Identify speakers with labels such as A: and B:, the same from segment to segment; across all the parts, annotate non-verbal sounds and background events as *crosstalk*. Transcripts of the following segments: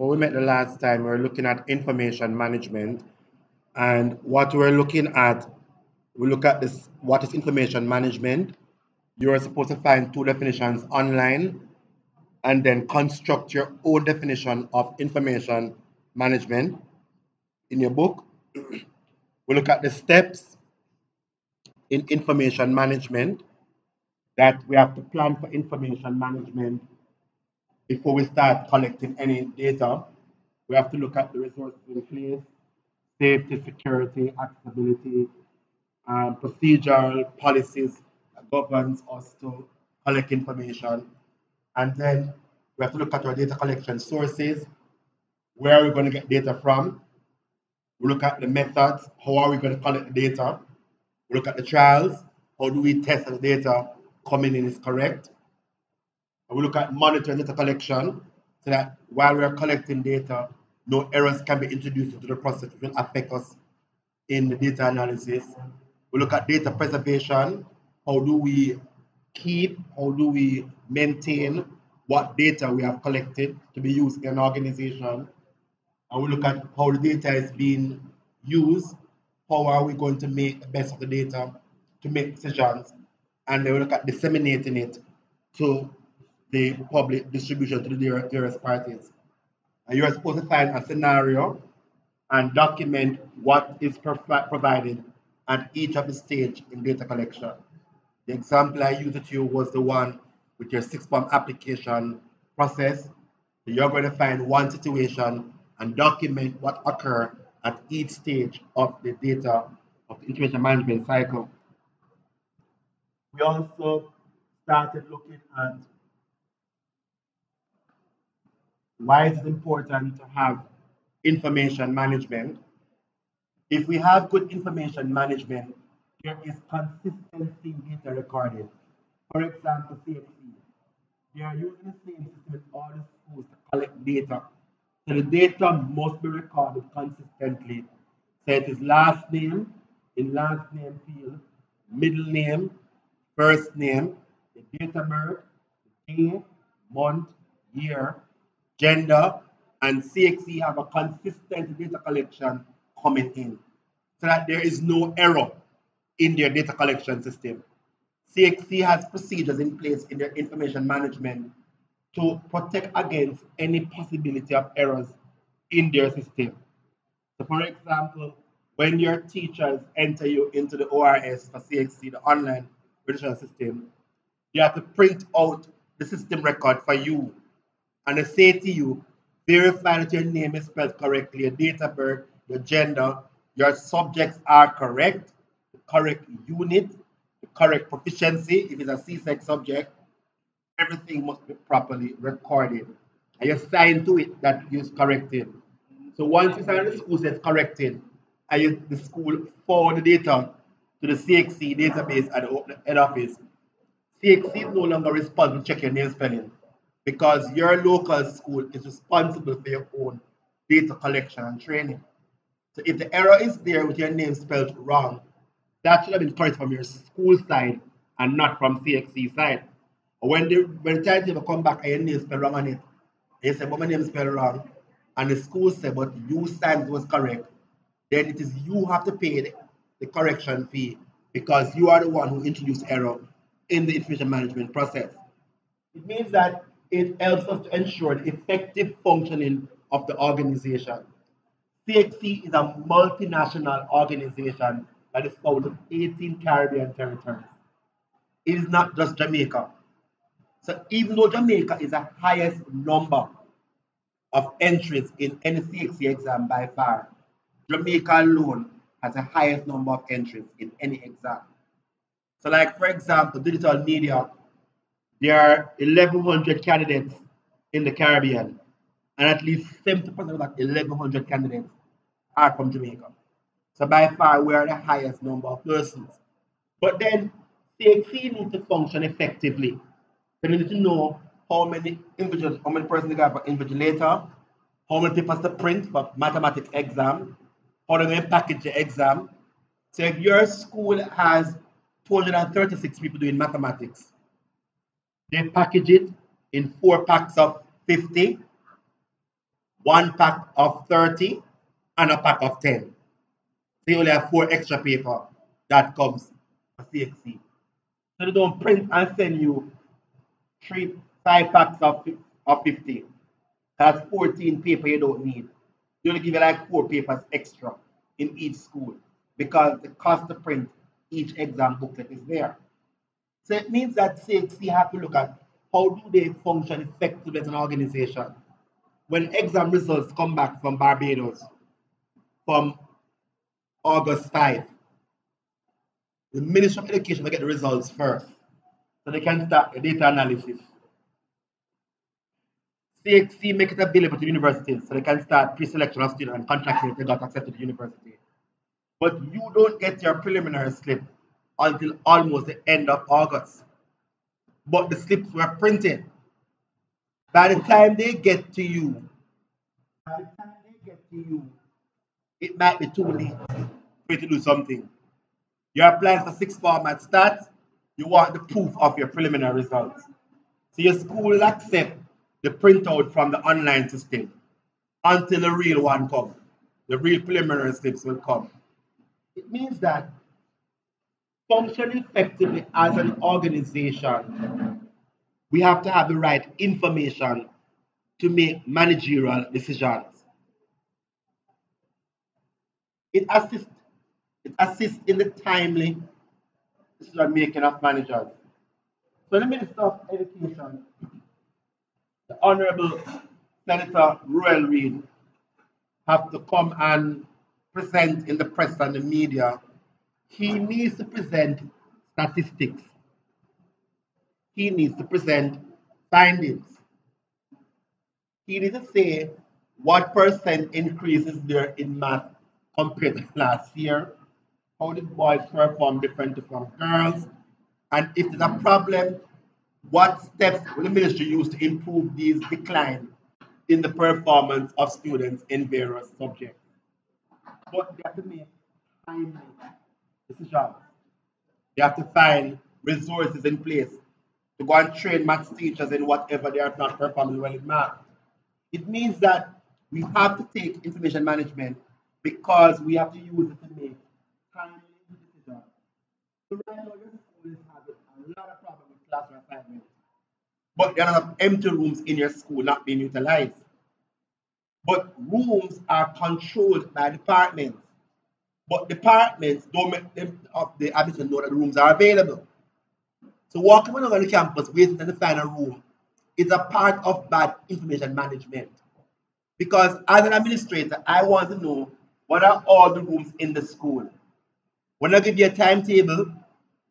A: what we met the last time, we were looking at information management. And what we're looking at, we look at this what is information management. You're supposed to find two definitions online and then construct your own definition of information management in your book. *clears throat* We look at the steps in information management that we have to plan for information management before we start collecting any data. We have to look at the resources in place, safety, security, accessibility, um, procedural policies that governs us to collect information. And then we have to look at our data collection sources. Where are we going to get data from? We look at the methods. How are we going to collect the data? We look at the trials. How do we test the data coming in is correct? We look at monitoring data collection so that while we are collecting data, no errors can be introduced into the process which will affect us in the data analysis. We look at data preservation. How do we keep, how do we maintain what data we have collected to be used in an organization? And we look at how the data is being used. How are we going to make the best of the data to make decisions? And then we look at disseminating it to the public distribution to the various parties. And you are supposed to find a scenario and document what is provided at each of the stage in data collection. The example I used to you was the one with your six-bomb application process. So You're going to find one situation and document what occurred at each stage of the data of the information management cycle. We also started looking at why is it important to have information management. If we have good information management, there is consistency in data recording. For example, CXC. They are using the same system in all the schools to collect data. So the data must be recorded consistently. So it is last name in last name field, middle name, first name, the date of birth, the day, month, year, gender, and CXC have a consistent data collection coming in so that there is no error in their data collection system. CXC has procedures in place in their information management to protect against any possibility of errors in their system. So, for example, when your teachers enter you into the ORS for CXC, the online registration system, you have to print out the system record for you and they say to you, verify that your name is spelled correctly, your date of birth, your gender, your subjects are correct, the correct unit, the correct proficiency, if it's a CSEC subject, everything must be properly recorded. And you sign to it that it's corrected. So once you sign the school says corrected, and you, the school forward the data to the CXC database at the head office, CXC is no longer responsible to check your name spelling because your local school is responsible for your own data collection and training. So if the error is there with your name spelled wrong, that should have been corrected from your school side and not from CXC side. When the when the timetable come back and your name spelled wrong on it, they say, but my name spelled wrong, and the school said, but you signed was correct, then it is you have to pay the, the correction fee because you are the one who introduced error in the information management process. It means that it helps us to ensure the effective functioning of the organization. CXC is a multinational organization that is found in 18 Caribbean territories. It is not just Jamaica. So even though Jamaica is the highest number of entries in any CXC exam by far, Jamaica alone has the highest number of entries in any exam. So like for example, digital media there are 1,100 candidates in the Caribbean, and at least 70% of that 1,100 candidates are from Jamaica. So by far, we are the highest number of persons. But then, CXC needs to function effectively. You need to know how many individuals, how many persons they got for invigilator, how many papers to print for mathematics exam, how they're going to package the exam. So if your school has 236 people doing mathematics, they package it in four packs of 50. one pack of 30 and a pack of 10. So you only have four extra paper that comes for CXC. So they don't print and send you three, five packs of, of 50. That's 14 paper you don't need. They only give you like four papers extra in each school because the cost to print each exam booklet is there. So it means that CXC have to look at how do they function effectively as an organization. When exam results come back from Barbados from August 5, the Ministry of Education will get the results first. So they can start the data analysis. CXC make it available to universities so they can start pre-selection of students and contracting if they got accepted to the university. But you don't get your preliminary slip until almost the end of August. But the slips were printed. By the time they get to you, by the time they get to you, it might be too late for you to do something. You're applying for six format stats, you want the proof of your preliminary results. So your school will accept the printout from the online system until the real one comes. The real preliminary slips will come. It means that function effectively as an organization, we have to have the right information to make managerial decisions. It assists, it assists in the timely decision making of managers. So the Minister of Education, the Honorable Senator Ruel Reid, have to come and present in the press and the media he needs to present statistics. He needs to present findings. He needs to say what percent increase is there in math compared to last year, how did boys perform different from girls, and if there's a problem, what steps will the ministry use to improve these decline in the performance of students in various subjects. But they have to make They have to find resources in place to go and train maths teachers in whatever they are not performing well in math. It means that we have to take information management because we have to use it to make timely decisions. So right now, your school is having a lot of problems with classroom assignments. But there are empty rooms in your school not being utilized. But rooms are controlled by departments. But departments don't make them of the admission know that the rooms are available. So walking around the campus waiting to find a room is a part of bad information management. Because as an administrator, I want to know what are all the rooms in the school. When I give you a timetable,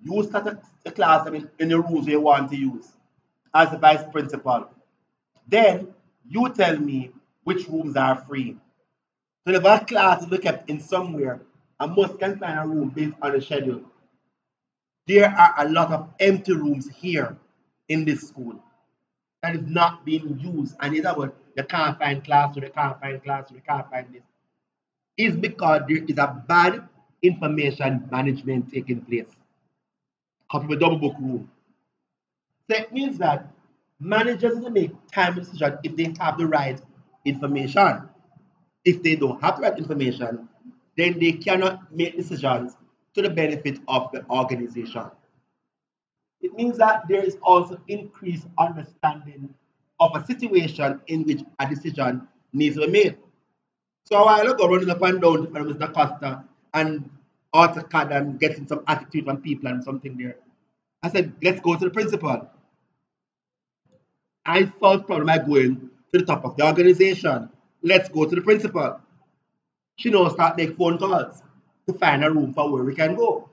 A: you start the class in, in the rooms you want to use as the vice principal. Then you tell me which rooms are free. So if a class is kept in somewhere, a must find a room based on the schedule. There are a lot of empty rooms here in this school that is not being used, and it's about they can't find classroom, they can't find classroom, they can't find this. It's because there is a bad information management taking place. Copy double book room. That means that managers will make time decisions if they have the right information. If they don't have the right information, then they cannot make decisions to the benefit of the organization. It means that there is also increased understanding of a situation in which a decision needs to be made. So a while ago, running up and down to Mr. Costa and AutoCAD and getting some attitude from people and something there, I said, let's go to the principal. I solved problem by going to the top of the organization. Let's go to the principal she now start make phone calls to find a room for where we can go.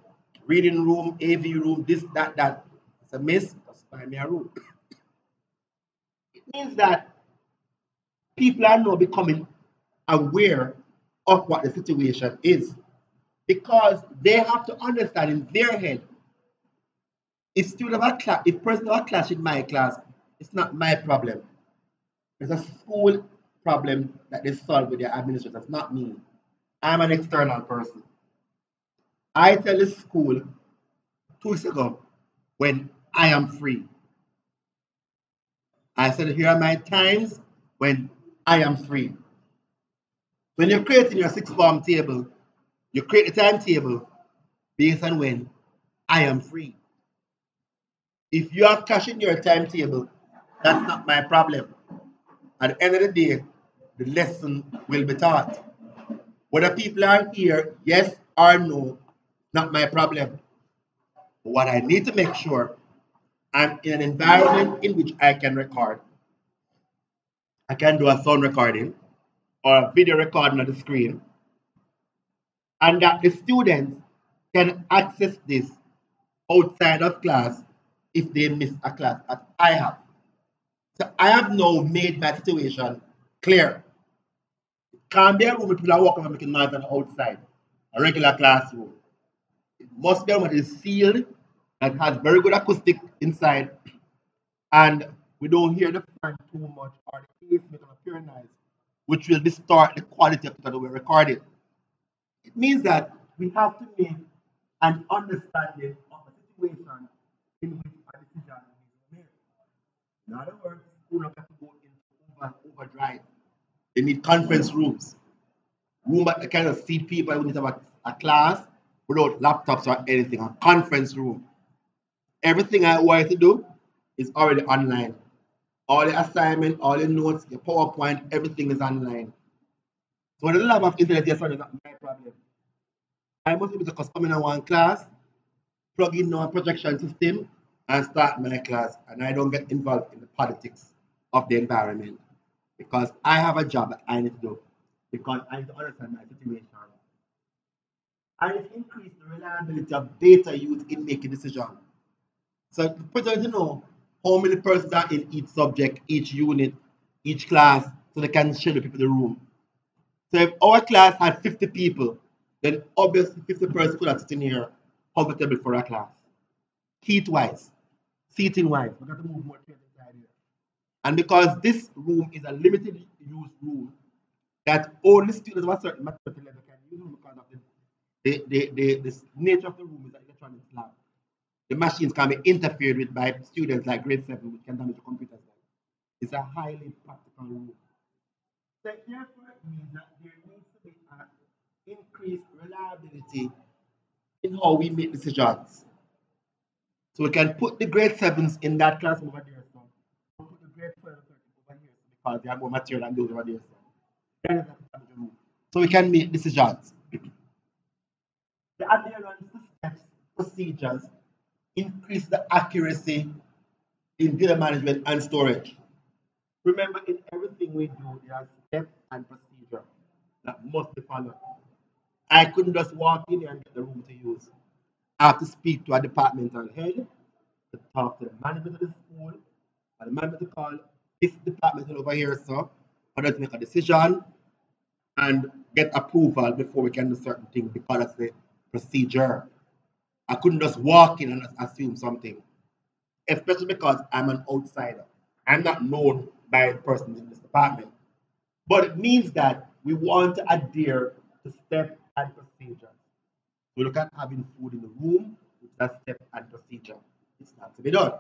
A: Reading room, AV room, this, that, that. It's a miss, just find me a room. It means that people are now becoming aware of what the situation is because they have to understand in their head if student have a class, if person have a class in my class, it's not my problem. It's a school problem that they solve with their administrators, not me. I'm an external person. I tell the school two weeks ago when I am free. I said, here are my times when I am free. When you're creating your six form table, you create a timetable based on when I am free. If you are cash in your timetable, that's not my problem. At the end of the day, the lesson will be taught. Whether people are here, yes or no, not my problem. But what I need to make sure I'm in an environment in which I can record. I can do a sound recording or a video recording on the screen, and that the students can access this outside of class if they miss a class as I have. So I have now made my situation clear. It can't be room people are walking and making noise on the outside, a regular classroom. It must be a room that is sealed, that has very good acoustic inside, and we don't hear the fan too much or the ears making a pure noise, which will distort the quality of it that we're recording. It means that we have to make an understanding of the situation in which a decision is made. In other words, school not have to go into over, overdrive. They need conference rooms. Room that kind of seat people We need to have a, a class without laptops or anything, a conference room. Everything I wanted to do is already online. All the assignment, all the notes, your PowerPoint, everything is online. So the lab of internet yes, is not my problem. I must be able to come in one class, plug in a projection system, and start my class. And I don't get involved in the politics of the environment because I have a job that I need to do because I need to understand my situation. And it increase the reliability of data used in making decisions. So the person to know how many persons are in each subject, each unit, each class, so they can share the people in the room. So if our class had 50 people, then obviously 50 persons could have sitting here comfortable for a class. Heat wise, seating wise, we got to move more. And because this room is a limited use room, that only students of a certain maturity level can use because of the, the, the, the, nature of the room is an electronic lab. The machines can be interfered with by students like grade 7, which can damage the computers. It's a highly practical room. So therefore, it means that there needs to be an increased reliability in how we make decisions. So we can put the grade 7s in that class over there. So we'll put the grade 12 material those over there. So, we can make decisions. the adherence to steps, procedures, increase the accuracy in data management and storage. Remember, in everything we do, there are steps and procedure that must be followed. I couldn't just walk in and get the room to use. I have to speak to a departmental head, to talk to the management of the school, and the management to call this department over here, so for us to make a decision and get approval before we can do certain things because of the procedure. I couldn't just walk in and assume something, especially because I'm an outsider. I'm not known by the person in this department. But it means that we want to adhere to step and procedure. We look at having food in the room, which is a step and procedure. It's not to be done.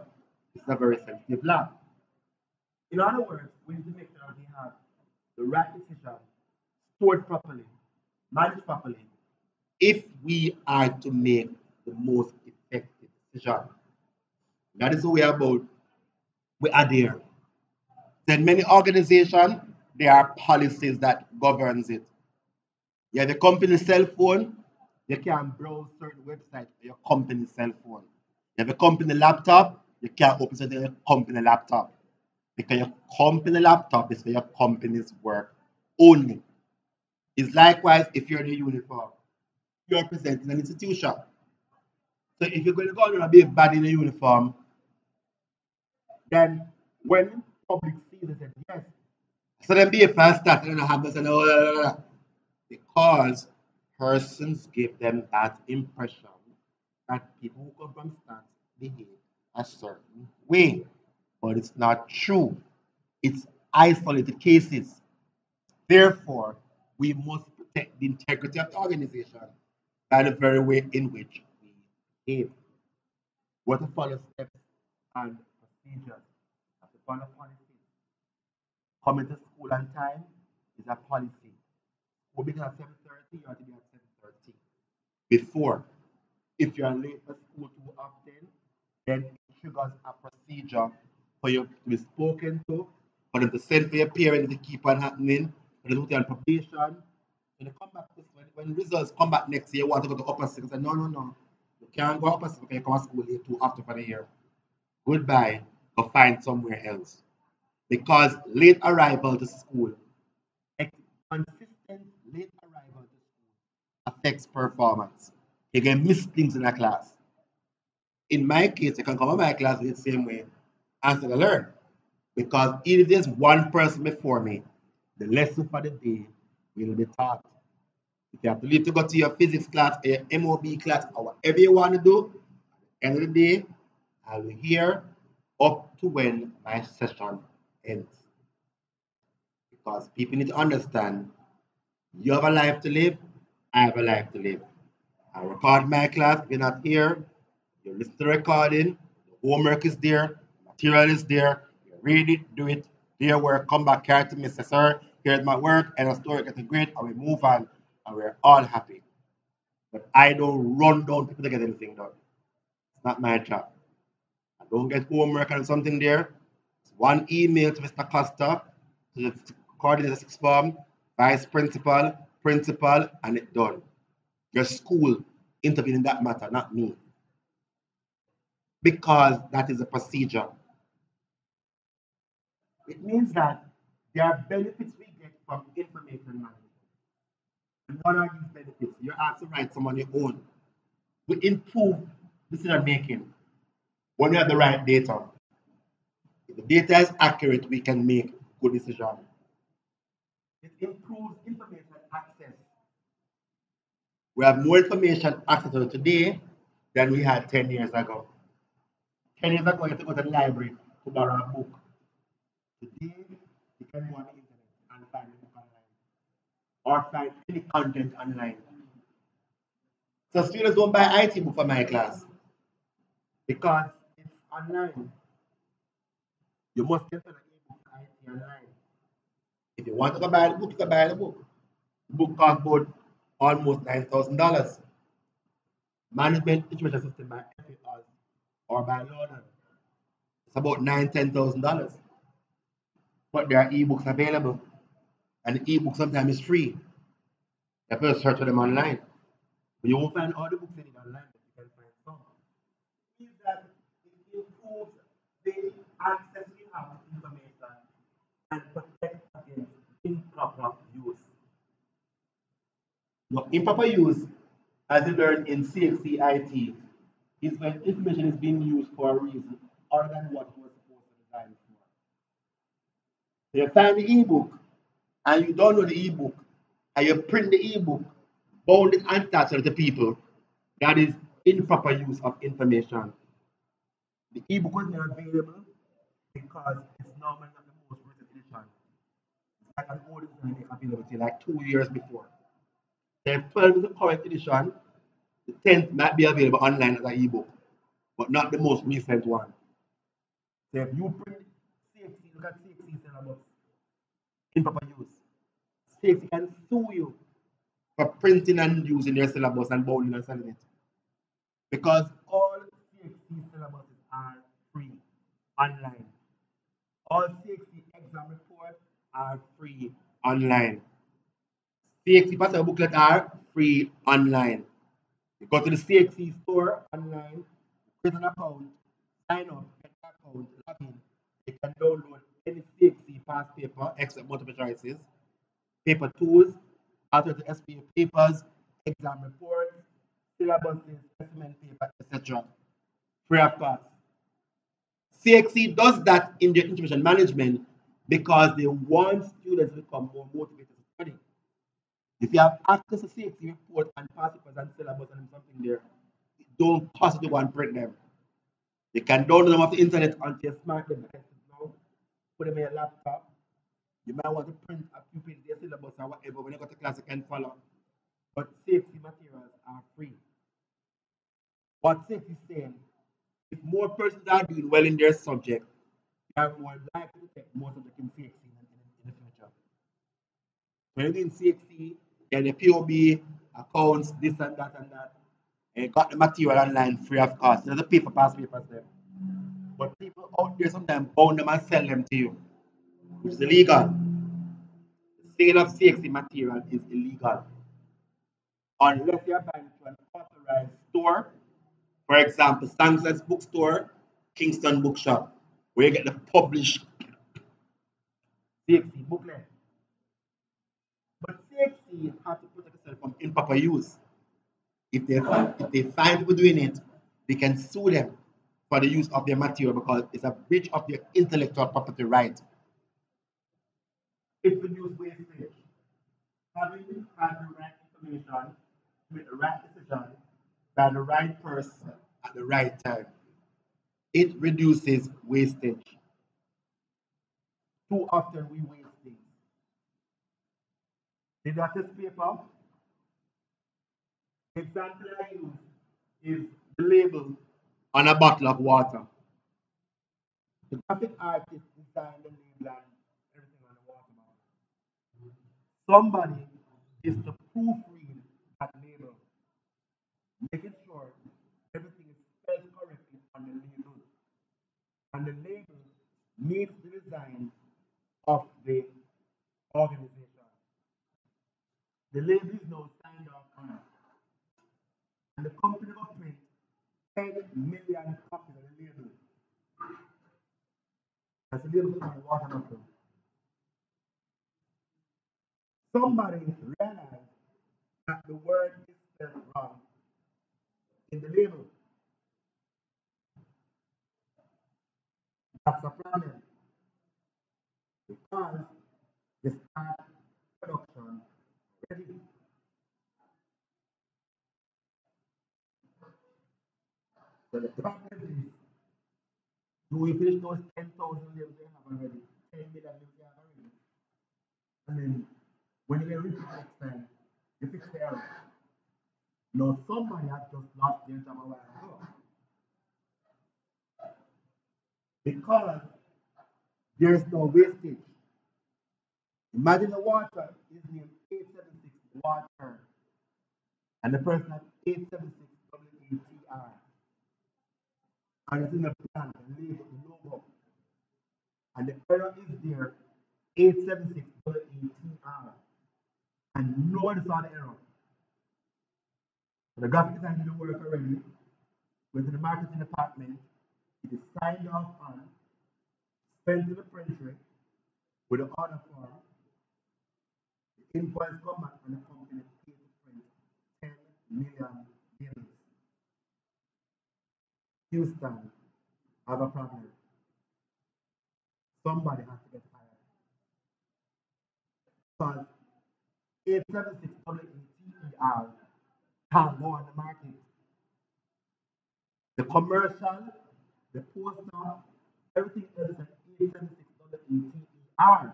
A: It's a very sensitive lab. In other words, we need to make sure we have the right decision stored properly, managed properly, if we are to make the most effective decision. That is what we are about. We are there. Then many organizations, there are policies that governs it. You have a company cell phone, you can browse certain websites on your company cell phone. You have a company laptop, you can't open certain company laptop. Because your company laptop is for your company's work only. It's likewise if you're in a uniform. You're representing an institution. So if you're going to go and be a bad in a uniform, then when public sees it, yes. So then be a fast start and have this and oh, because persons give them that impression that people who come from behave a certain way. But it's not true. It's isolated cases. Therefore, we must protect the integrity of the organization by the very way in which we behave. What to follow steps and procedures. Have to follow policies. Coming to school on time is a policy. will begin at 7.30 or to be at 7.30. Before, if you're late for school too often, then it triggers a procedure for you to be spoken to, for them to send for your parents to keep on happening, for them to put you on probation. When come back, when, when results come back next year, you want to go to upper six. No, no, no. You can't go upper six because you come to school late too after for the year. Goodbye. Go find somewhere else. Because late arrival to school, consistent late arrival to school affects performance. You can miss things in a class. In my case, you can come to my class the same way and still learn. Because if there's one person before me, the lesson for the day will be taught. If you have to leave to go to your physics class or your MOB class or whatever you want to do, at the end of the day, I will hear up to when my session ends. Because people need to understand you have a life to live, I have a life to live. I record my class, if you're not here, you listen to the recording, the homework is there, material is there, read it, do it, do your work, come back here to me, say, sir, here's my work, and the story gets a great, and we move on, and we're all happy. But I don't run down people to get anything done. It's not my job. I don't get homework and something there. It's one email to Mr. Costa, to the coordinator of sixth form, vice principal, principal, and it's done. Your school intervene in that matter, not me. Because that is a procedure. It means that there are benefits we get from information management. And what are these benefits? You're asked to write some on your own. We improve decision making when we have the right data. If the data is accurate, we can make good decisions. It improves information access. We have more information accessible today than we had 10 years ago. 10 years ago, you had to go to the library to borrow a book. You can go on the internet and find online or find any content online. So students don't buy IT book for my class because it's online. You must get an e-book IT online. If you want to buy the book, you can buy the book. The book costs about almost nine thousand dollars. Management information system by FAS or by Laudon. It's about nine, ten thousand dollars. But there are ebooks available. And the ebook sometimes is free. You have search for them online. But you won't find all the books in it online, but you can find some. Means that it improves the access we have to information and protect against improper use. Now, improper use, as you learn in CXC IT, is when information is being used for a reason other than what it was supposed to be designed for. So you find the ebook and you download the ebook and you print the ebook, bound it and it to people. That is improper use of information. The ebook was not available because it's normally not the most recent edition. It's like an old edition available to like two years before. 12 is the current edition, the 10th might be available online as an ebook, but not the most recent one. So if you print CXC, look at CXC syllabus, improper use. CXC can sue you for printing and using your syllabus and bounding and selling it. Because all CXC syllabuses are free online. All CXC exam reports are free online. CXC pattern booklet are free online. You go to the CXC store online, create an account, sign up, get an account, log in. You can download any CXC past paper except multiple choices, paper tools, alternative SBA papers, exam reports, syllabuses, specimen paper, etc. Free of cost. CXC does that in their information management because they want students to become more motivated to study. If you have access to CXC report and past papers and syllabus and something there, don't cost you one print them. You can download them off the internet onto your smart device put them in your laptop. You might want to print a few pages of syllabus or whatever when you go to class you can follow. But CXC materials are free. What CXC is saying, if more persons are doing well in their subject, they are more likely to take more subject in CXC in, in, the future. When you're doing CXC, get the POB accounts, this and that and that. And you got the material online free of cost. There's a paper pass papers there. But out there sometimes own them and sell them to you, which is illegal. The sale of CXC material is illegal. Unless you're buying from an authorized store, for example, Sangster's bookstore, Kingston Bookshop, where you get the published CXC booklet. But CXC have to protect itself from improper use. If they if they find people doing it, they can sue them for the use of their material because it's a breach of their intellectual property right. It reduces wastage. Having had the right information, with the right decision by the right person at the right time. It reduces wastage. Too often we waste things. The latest paper, the example I use is the label on a bottle of water. The graphic artist designed the label and everything on the water bottle. Somebody is to proofread that label, making sure everything is spelled correctly on the label. And the label meets the design of the organization. The label is now signed off on. And the company will print 10 million copies label. That's the label on the water bottle. Somebody realized that the word is spelled wrong in the label. That's a problem because the start production ready. So the problem is, do we finish those 10,000 labels they have already? 10 million labels they have already? And then when you get repeat next time, you fix. Now somebody has just lost their job a while ago. Because there's no wastage. Imagine the water is named 876 water. And the person has 876 And it's in the plan, the label, the logo. And the error is there 876 WATR. And nobody saw the error. The graphic design didn't work already. Went to the marketing department. It is signed off on, sent to the printer with the order form. The invoice come back and the company paid to print 10 million Houston have a problem. Somebody has to get fired. Because 876 WATER can't go on the market. The commercial, the poster, everything else is at 876 WATER.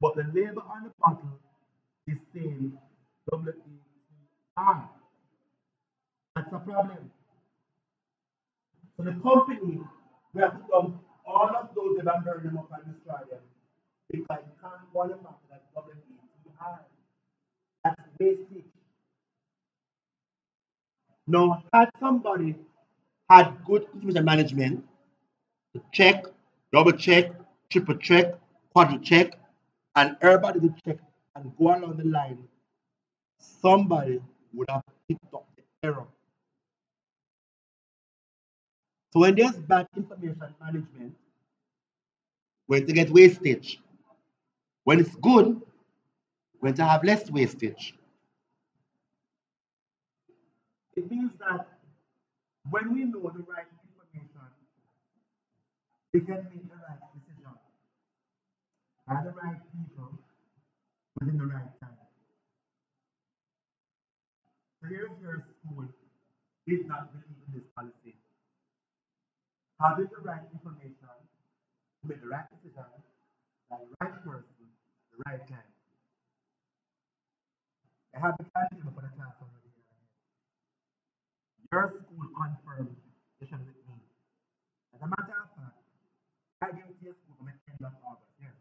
A: But the label on the bottle is saying WATR. That's a problem. So the company, we have to dump all of those and burn them up and destroy them because you can't go on the market at WATR. That's basic. Now, had somebody had good information management, to check, double check, triple check, quadruple check, and everybody would check and go along the line, somebody would have picked up the error. So when there's bad information management, we're going to get wastage. When it's good, we're going to have less wastage. It means that when we know the right information, we can make the right decision by the right people within the right time. So here's your school did not believe in this policy. Having the right information to make the right decision by the right person at the right time. I have the timetable for the class already. Your school confirmed session with me. As a matter of fact, I gave to your school on the 10th of August. Yes.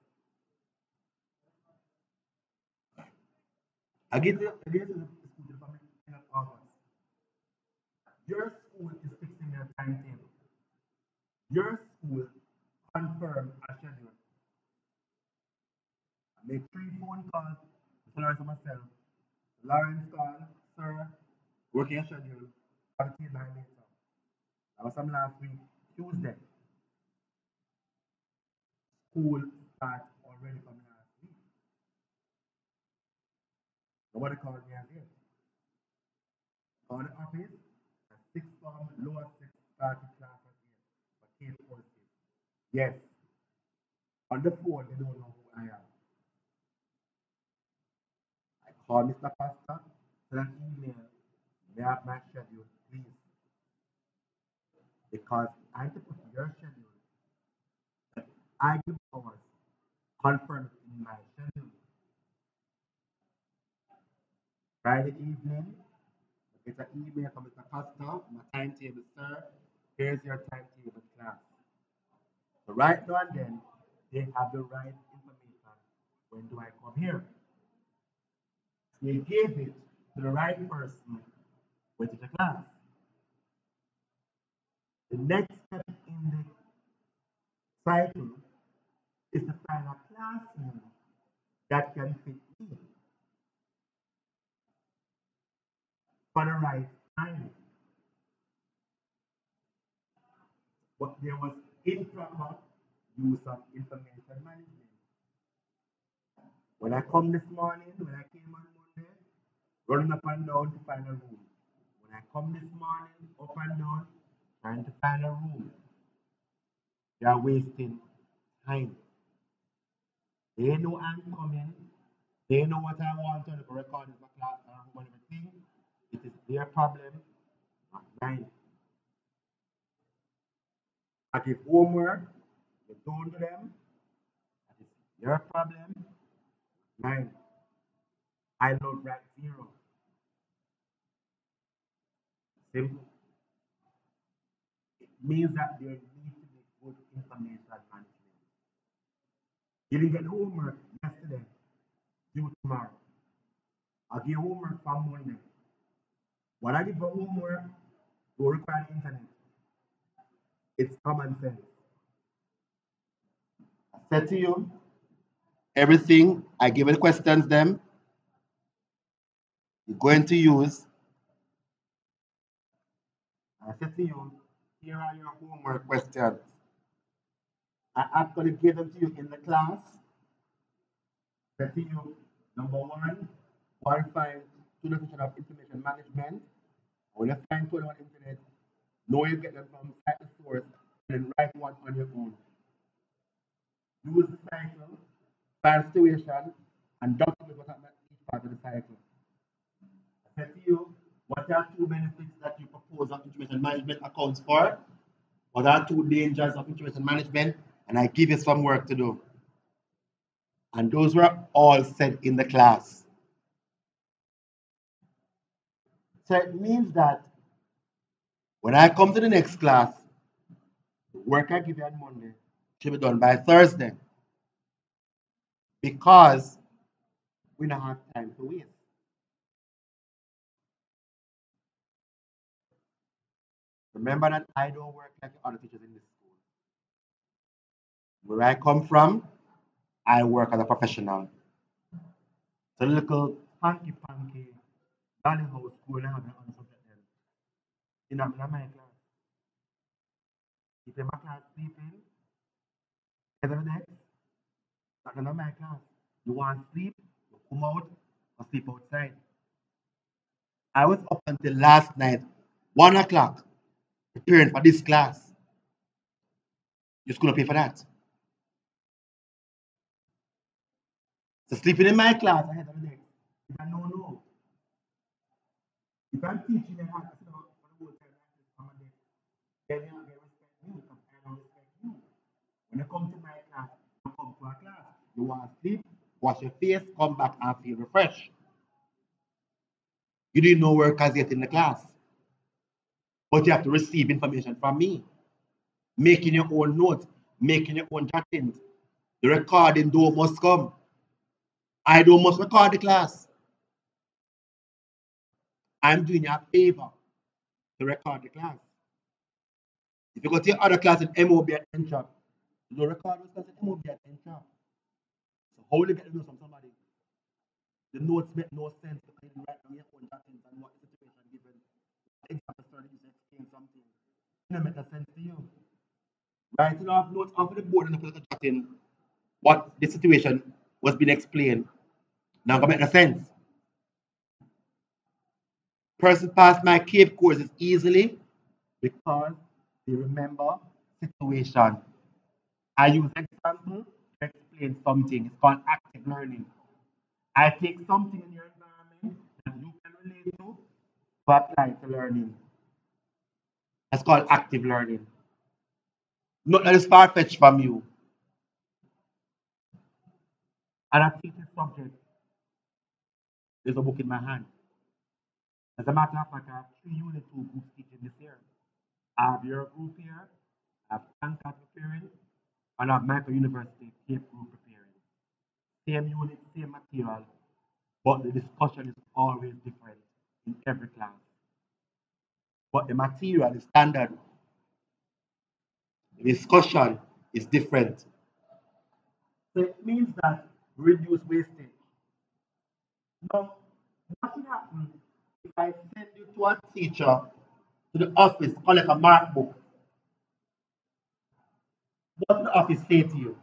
A: I get the, I get the school the family in August. Your school is fixing your timetable. Your school confirm a schedule. I make three phone calls to Lawrence and myself. Lawrence call, sir, working schedule, got to see later. That was some last week, Tuesday. School start already from last week. Nobody called me as yet. Call the office, a six form, lower six starting class at eight for K courses. Yes. On the phone, they don't know who I am. I call Mr. Pastor, send an email, may I have my schedule, please. Because I have to put your schedule that I give hours, confirm it in my schedule. Friday evening, I get an email from Mr. Pastor, my timetable, sir. Here's your timetable class. So right now and then, they have the right information. When do I come here? They gave it to the right person with the class. The next step in the cycle is to find a classroom that can fit me for the right time. But there was improper use of information management. When I come this morning, when I came on Monday, running up and down to find a room. When I come this morning, up and down, trying to find a room. They are wasting time. They know I'm coming. They know what I want to do, record in my class and everything. It is their problem, not mine. I give homework, you don't do them, that is your problem, mine. I don't write zero. Simple. It means that there needs to be good information management. You didn't get homework yesterday, do tomorrow. I'll give homework from Monday. When I give you homework, you require the internet. It's common sense. I said to you, everything I give the questions them, you're going to use. I said to you, here are your homework questions. I actually gave them to you in the class. I said to you, number one, qualify to the function of information management. When you find on internet, you get them from site to source, and then write one on your own. Use the cycle, find situation, and document what happened at each part of the cycle. I said to you, what are two benefits that you propose of information management accounts for? What are two dangers of information management? And I give you some work to do. And those were all said in the class. So it means that when I come to the next class, the work I give you on Monday should be done by Thursday. Because we don't have time to waste. Remember that I don't work like the other teachers in this school. Where I come from, I work as a professional. A little funky punky darling house school and have an then. In a, in a class. If class sleeping, every day, not in class. You want to sleep, you come out or sleep outside. I was up until last night, one o'clock, preparing for this class. You school pay for that. So sleeping in my class ahead of the day is a no no. If I'm teaching them how to sit down for the whole time, I'm a day, you're not respect me because I don't respect you. When you come to my class, you come to a class. You want to sleep, wash your face, come back and feel refreshed. You didn't know work as yet in the class. But you have to receive information from me. Making your own notes, making your own jottings. The recording though must come. I don't must record the class. I'm doing you a favor to record the class. If you go to your other class in MOB at Entrep, you don't record those class in MOB at Entrep. So how will you get the notes from somebody? The notes make no sense because you write down your own patterns and what the situation given. Example study you explain something. It don't make no sense to you. Writing off notes off of the board and a chat in what the situation was being explained. Now gonna make no sense. Person pass my CAPE courses easily because they remember situation. I use example to explain something. It's called active learning. I take something in your environment that you can relate to to apply to learning. That's called active learning. Not that is far fetched from you. And I teach this subject. There's a book in my hand. As a matter of fact, I have three unit two groups teaching this year. I have your group here, I have Stanford preparing, and I have Mico University Cape group preparing. Same unit, same material, but the discussion is always different in every class. But the material is standard. The discussion is different. So it means that reduce wastage. Now, what will happen if I send you to a teacher to the office to collect a mark book? What the office say to you?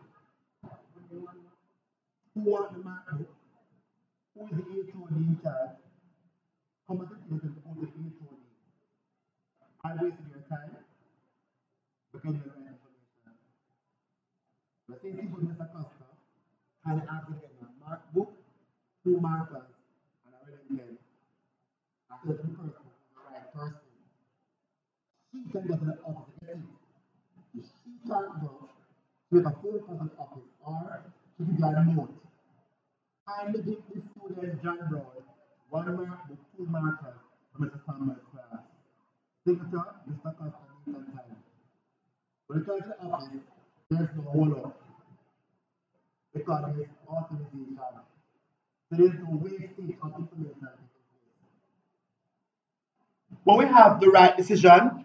A: Who want the mark book? Who is the HOD in charge? Come at the and go to the HOD. I wasted your time because you don't have information. But since people Mr. Costa, have to get my mark book, two markers, and a red pen. I said 7,000 of. You with a to be done the students John one mark two markers Mr. Samuel's class. Signature, Mr. Time. Office, there's no hold up because optimization. There's no of information. When we have the right decision,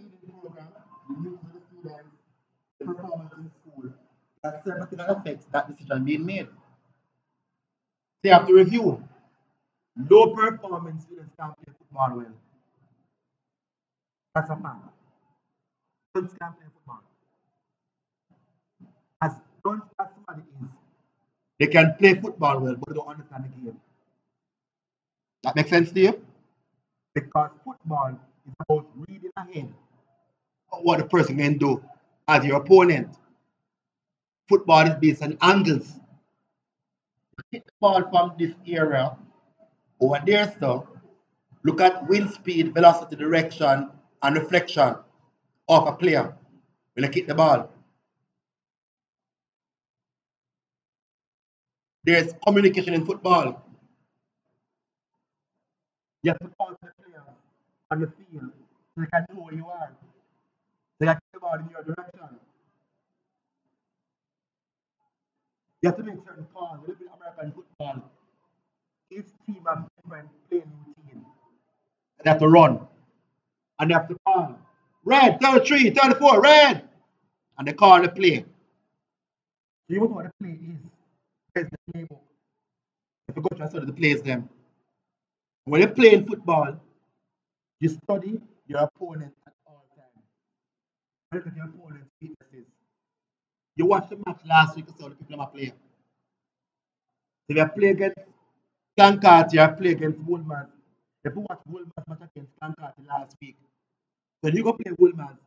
A: news of the students, performance in school. That's everything that affects that decision being made. They have to review. Low performance students can't play football well. That's a fact. Students can't play football. As don't as somebody is, they can play football well, but they don't understand the game. That makes sense to you? Because football is about reading ahead what the person can do as your opponent. Football is based on angles. Hit the ball from this area over there, so look at wind speed, velocity, direction, and reflection of a player when they kick the ball. There's communication in football. You have to call the on the field so they can know where you are. In your direction. You have to make certain calls. A little bit American football. Each team has different playing routine. And they have to run. And they have to call. Red, 33, 34, red. And they call the play. So you know what the play is. There's the playbook. If you go to the plays them. When you're playing football, you study your opponent. At your opponent's weaknesses. You watched the match last week, saw the people are playing. If you play against Clan Carthy, you play against Wolmer. If you watch Wolmer's match against Clan Carthy last week, when you go play Wolmer,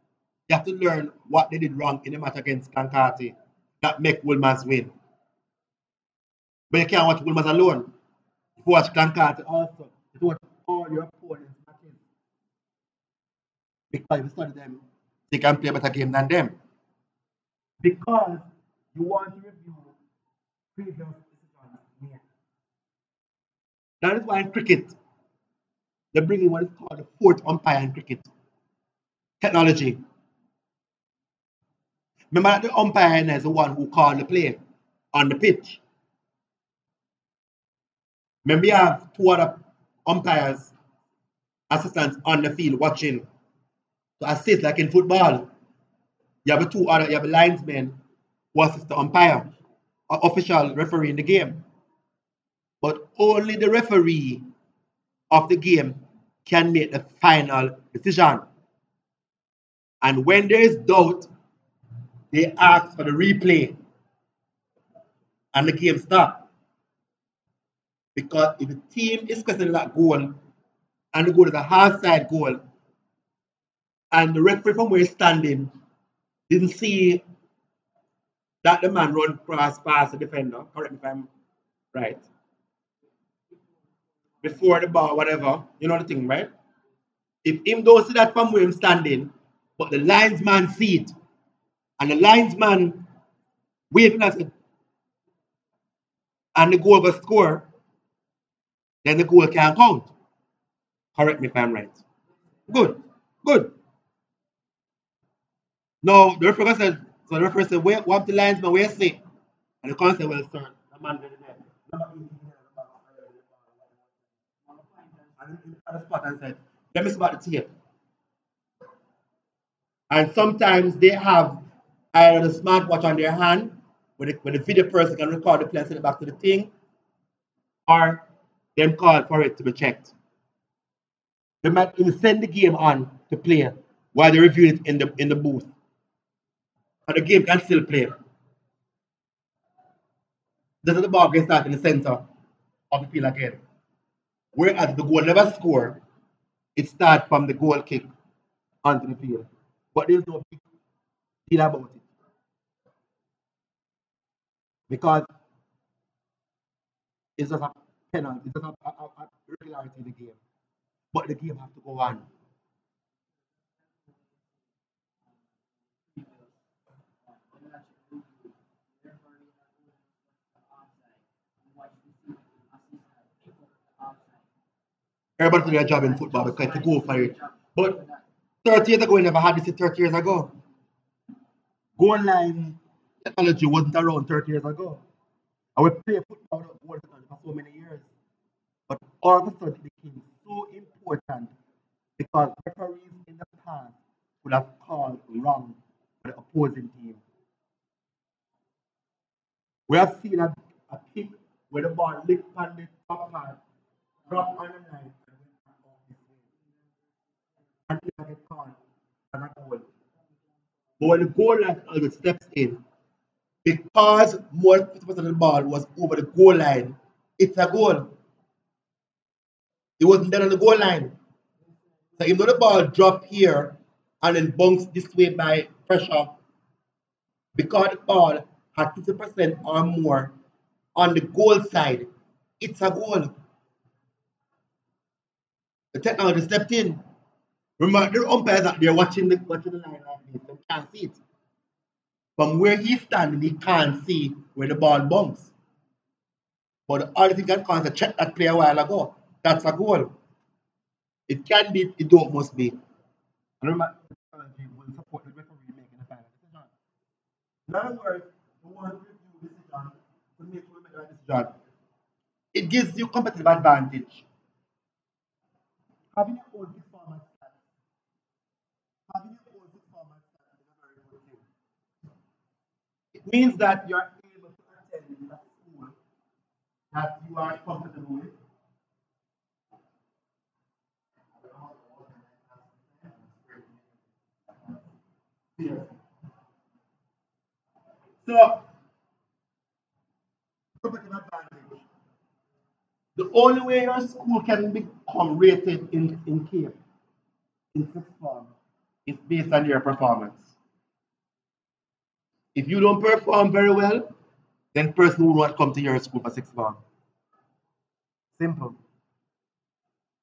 A: you have to learn what they did wrong in the match against Clan Carthy that make Wolmer's win. But you can't watch Wolmer's alone. If you watch Clan Carthy also, you have to watch all your opponents' Because if you study them, they can play a better game than them. Because you want to review previous decisions made. That is why in cricket, they bring in what is called the fourth umpire in cricket. Technology. Remember that the umpire is the one who called the play on the pitch. Remember you have two other umpires, assistants on the field watching to assist, like in football. You have a two other, you have a linesman who the umpire, or official referee in the game. But only the referee of the game can make the final decision. And when there is doubt, they ask for the replay and the game stop. Because if the team is questioning that goal and the goal is a offside goal, and the referee from where he's standing didn't see that the man run cross past the defender, correct me if I'm right, before the ball, whatever, you know the thing, right? If him don't see that from where he's standing, but the linesman see it, and the linesman waving at it, and the goal was score, then the goal can't count. Correct me if I'm right. Good, good. No, the referee said, so the referee said, where, what the linesman, where see? And the coach said, well, sir, the man did it. And the spot and said, let me about the tape. And sometimes they have either the smartwatch on their hand, where the, where the video person can record the play and send it back to the thing, or them call for it to be checked. They might even send the game on to play while they review it in the in the booth. And the game can still play. This is the ball gets start in the center of the field again. Whereas the goal never score, it starts from the goal kick onto the field. But there's no big deal about it. Because it's just a penalty, it's just a, a a regularity in the game. But the game has to go on. Everybody do their job in football because to go for it. But 30 years ago, we never had this 30 years ago. Goal line technology wasn't around 30 years ago. And we play football without technology for so many years. But all of a sudden, it became so important because referees in the past would have called wrong for the opposing team. We have seen a, a kick where the ball licked on the top part, dropped on the line, and went back off the a goal. But when the goal line steps in, because more than 50% of the ball was over the goal line, it's a goal. It wasn't there on the goal line. So even though the ball dropped here and then bounced this way by pressure, because the ball had 50% or more on the goal side, it's a goal. The technology stepped in. Remember, the umpires out there watching the watching the line like this, they can't see it. From where he's standing, he can't see where the ball bounced. But the only thing that is check that play a while ago. That's a goal. It can be, it don't must be. And remember, technology will support the referee making the final decision. In other words, want to review decision to make sure make the decision. It gives you competitive advantage. Having your own big format stats, having your own big format stats is a very good thing. It means that you are able to attend a school that you are comfortable with. So. The only way your school can become rated in, in CAPE, in sixth form, is based on your performance. If you don't perform very well, then person will not come to your school for six form. Simple.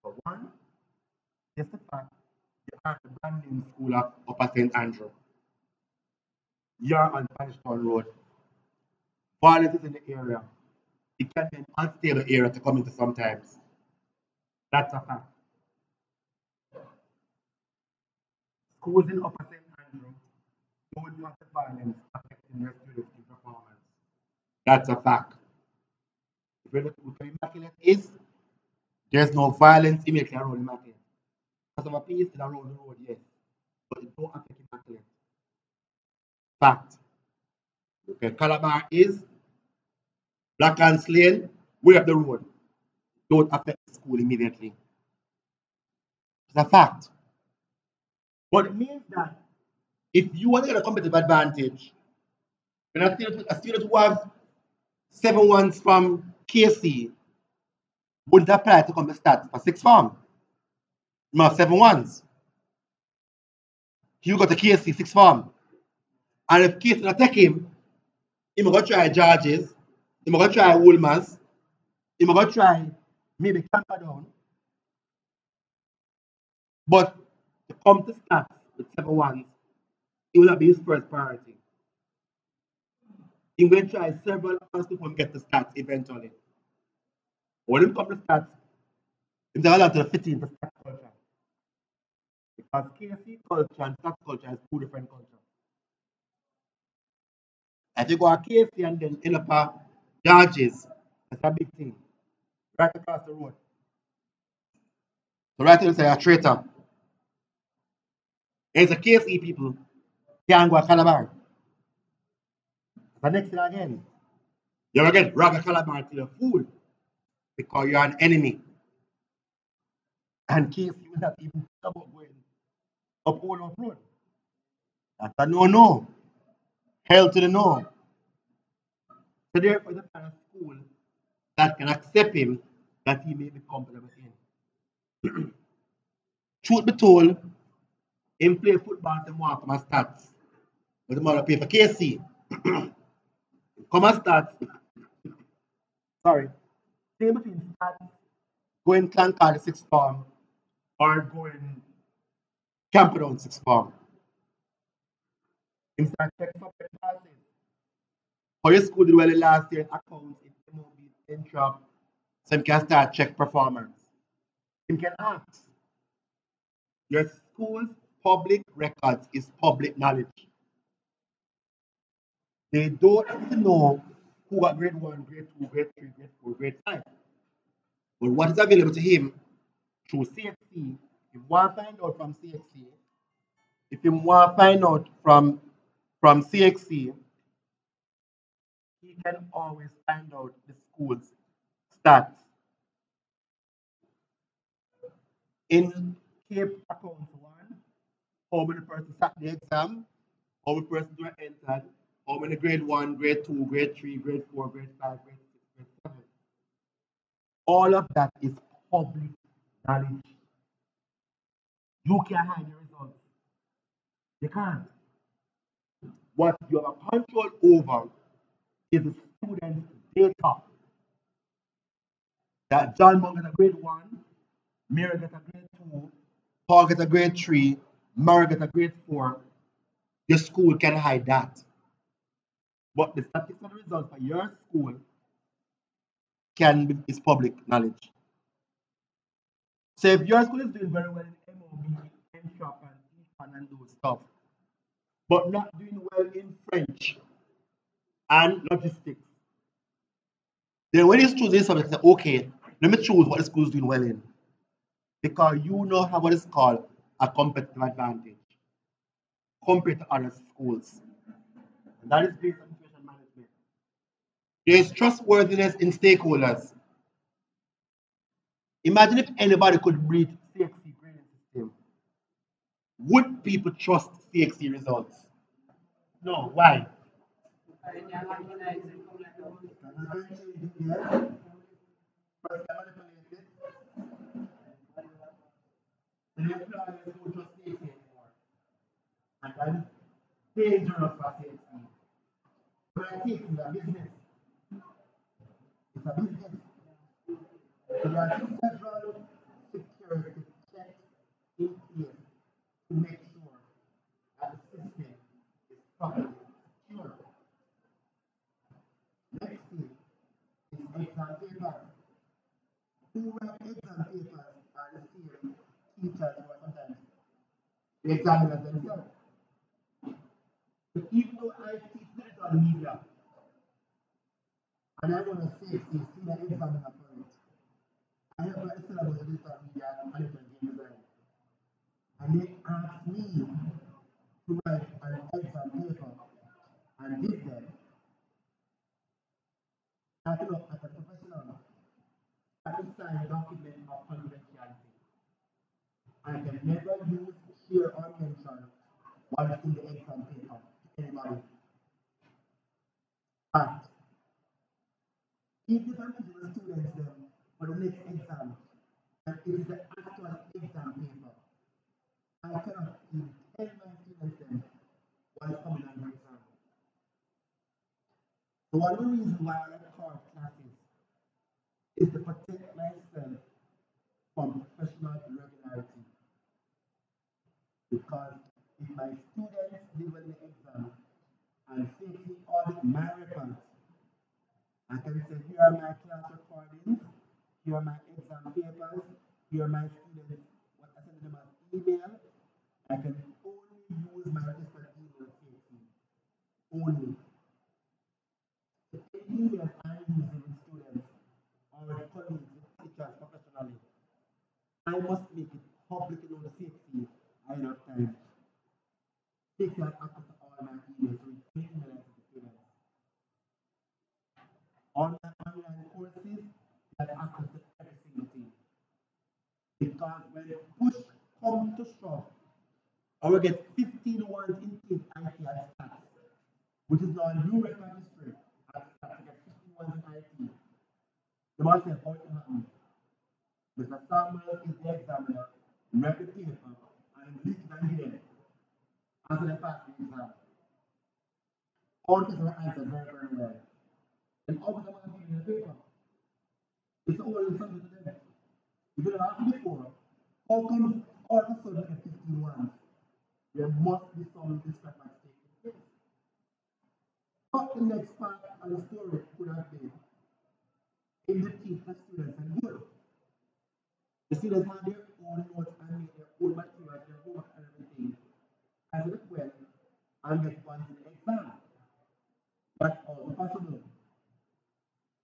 A: For one, just the fact you at the brand new school of Upper St. Andrew. You're on Spanish Town Road. Violence is in the area. It can be an unstable area to come into sometimes. That's a fact. Schools in Upper St. The violence affecting performance. That's a fact. If you look at Immaculate is, there's no violence immediately around Immaculate. Because of a peace is around the road, yes. But it don't affect Immaculate. Fact. Okay, Calabar is Black and Lane, way up the road. Don't affect the school immediately. It's a fact. But it means that if you want to get a competitive advantage, then a student, a student who have seven ones from KC wouldn't apply to come to start for six form. You have seven ones. You got to KC six form. And if KC not take him, he might try Georges, he might try Wolmer's, he might try maybe Camperdown. But to come to start with seven ones, it will not be his first priority. He will try several others before he get to start eventually. When he come to start, he will have to fit into start culture. Because KC culture and start culture is two different cultures. If you go to KC and then end up at Georges, that's a big thing. Right across the road. So right here say a traitor. It's a KC people to Calabar. The next thing again, you ever get at Calabar till you're fool because you're an enemy. And KC will not even think about going up all up road. That's a no no. Hell to the no. So therefore, the kind of school that can accept him that he may be comfortable in. Truth be told, him play football to want come and stats. But mother pay for KC. come and start. Sorry. Same between stats, going Clan Carthy sixth form or going Camperdown sixth form. Start checking up the passes. How your school did well last year in accounts, in MOB, in shop, so him can start check performance. Him can ask. Your school's public records is public knowledge. They don't even know who got grade 1, grade 2, grade 3, grade 4, grade 5. But what is available to him through CXC, if to find out from CXC, if you want find out from, from CXC, he can always find out the school's stats. In Cape Account 1, how many persons sat the exam, how many persons were entered, how many grade 1, grade 2, grade 3, grade 4, grade 5, grade 6, grade 7. All of that is public knowledge. You can't hide the results. You can't. What you have control over is the student's data. That John Monk got a grade 1, Mary got a grade 2, Paul got a grade 3, Mary got a grade 4. Your school can hide that. But the statistical results for your school can be is public knowledge. So if your school is doing very well in MOB, MShop, and and those stuff, but not doing well in French and logistics, then when you choose this subject, say, okay, let me choose what the school is doing well in. Because you know how what is called a competitive advantage compared to other schools. And that is based on. There is trustworthiness in stakeholders. Imagine if anybody could read CXC grading system. Would people trust CXC results? No. Why? The employers don't trust CXC anymore. And that is dangerous for CXC. But I think it's a business. There are several security checks in here to make sure that the system is properly secure. Next thing is exam papers. Who write exam papers are the same teachers or sometimes the examiners themselves. So even though I teach digital media, and I want to say it's still an examiner for it, I have my syllabus of digital media and management game design. And they asked me to write an exam paper and give them. I like as a professional, I can sign a document of confidentiality. I can never use, share, or mention what is in the exam paper to anybody. But if the particular students them for the next exam, and it is the actual exam paper, I cannot even tell my students them what is coming on the exam. So one of the reasons why I record classes is to protect myself from professional irregularity. Because if my students deliver the exam and safely audit my records, I can say, here are my class recordings, here are my exam papers, here are my students, what I send them as email. I can only use my registered email safely. Only. So any email I'm using with students or with colleagues, with teachers professionally, I must make it public in the safety ahead of time. Take that access to all my emails, it's email I send to students. On my online courses, you access to every single. Because when push comes to shove, I will get 15 ones in case IT at which is now a new record history at get 15 ones in IT. The man said, how it happened? Mr. Samuel is the examiner, the and leak it and give them. Answer the the exam. All kids were answered very, very well. And all them are giving the paper. It's you before, how come all of a sudden get 15 ones? There must be some. But the next part of the story could have been in the and. The have their own notes and everything. As get one in the exam. That's also possible.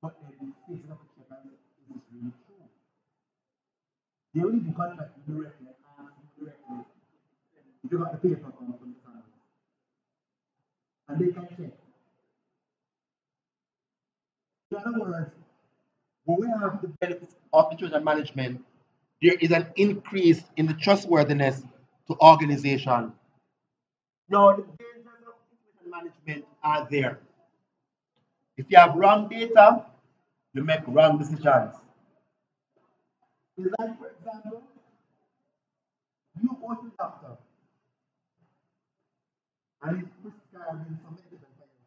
A: But then the face of the check and is this really true? They only do contact with directly and ask you directly if you got the paper from the family. And they can check. In other words, when we have the benefits of literature management, there is an increase in the trustworthiness to organization. Now, the dangers of information management are there. If you have wrong data, you make wrong decisions. Is like, for example, you go to the doctor and he's prescribing some medicine for you.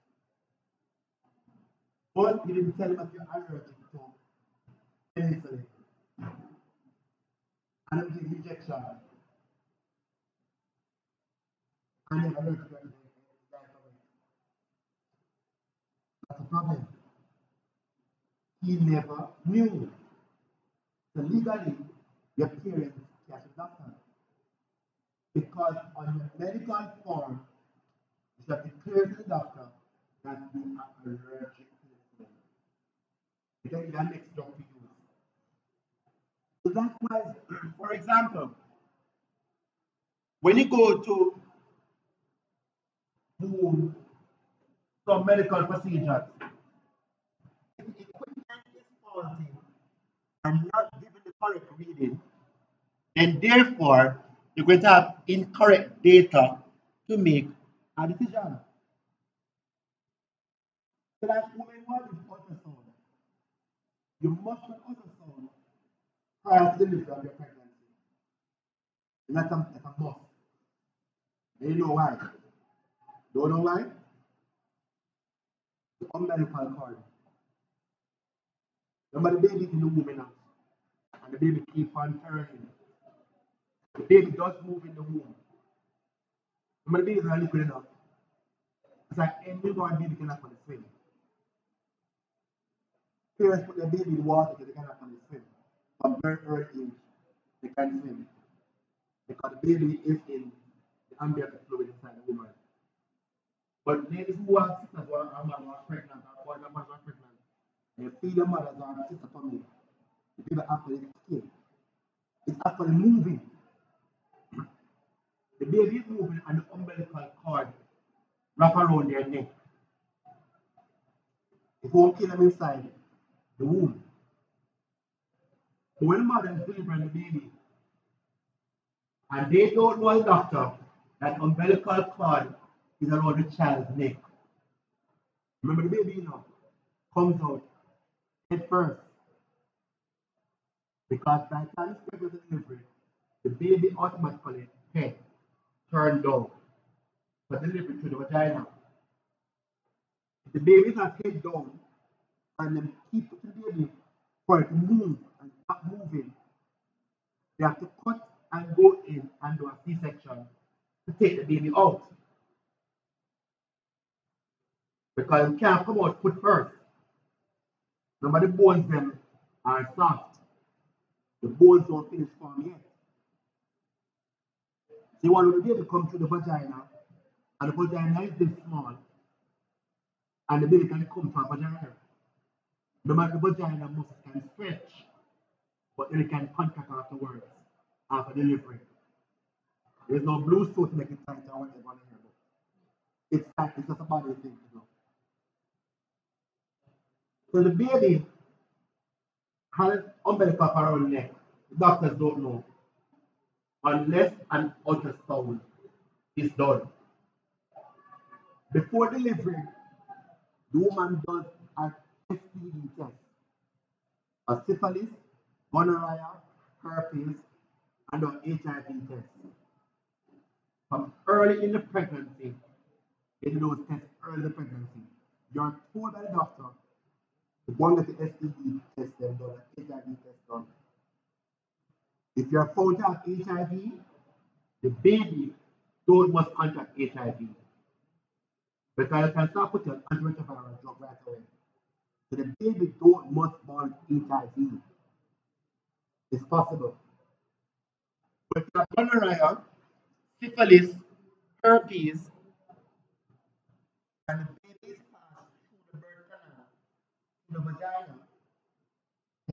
A: But you didn't tell him that you're allergic to penicillin. And then give injection. And then allergic to anything. That's a problem. He never knew. So legally, your parents catch a doctor. Because on your medical form, you should declare to the doctor that you are allergic to the medicine. Then that next doctor use. So why, for example, when you go to do some medical procedures, equipment is faulty and not given the correct reading, then therefore you're going to have incorrect data to make a decision. So women who are with ultrasound, you must run ultrasound prior to the delivery of your pregnancy. That's a, that's a must. You know why? Don't know why? The umbilical cord. Remember the baby is in the womb now. And the baby keep on turning. The baby does move in the womb. Remember the baby is not liquid enough. It's like a newborn baby cannot come to swim. Parents put their baby in water because they cannot come to swim. From very early age, they can swim. Because the baby is in the ambient fluid inside the woman. But ladies who are sick, who are pregnant, or who are pregnant, or sister tummy. The baby after the skin. It's actually moving. *clears throat* The baby is moving and the umbilical cord wrap around their neck. It won't kill them inside the womb. When the mother is delivering the baby, and they don't know the doctor that umbilical cord is around the child's neck. Remember the baby, you know, comes out head first. Because time it's pregnant delivery, the baby automatically head turned down for delivery to the vagina. If the baby not head down and then keep the baby for it to move and stop moving, they have to cut and go in and do a C-section to take the baby out. Because it can't come out foot first. Remember the bones them are soft. The bones don't finish forming yet. So you want the baby come through the vagina, and the vagina is this small, and the baby can come from vagina. Remember the vagina muscles can stretch, but then it can contract afterwards, after delivery. There's no blue suit to make it tight or whatever. It's tight, it's just a body thing to do. So the baby has umbilical around the neck. Doctors don't know unless an ultrasound is done. Before delivery, the woman does a STD test, a syphilis, gonorrhea, herpes, and an HIV test. From early in the pregnancy, they those tests early in the pregnancy. You're told by the doctor and the STD test done, an HIV test done. If you're found have HIV, the baby don't must contract HIV. Because you can start putting an antiretroviral drug right away. So the baby don't must born HIV. It's possible. But if you have gonorrhea, syphilis, herpes, and the baby is passed through the birth canal, through the vagina,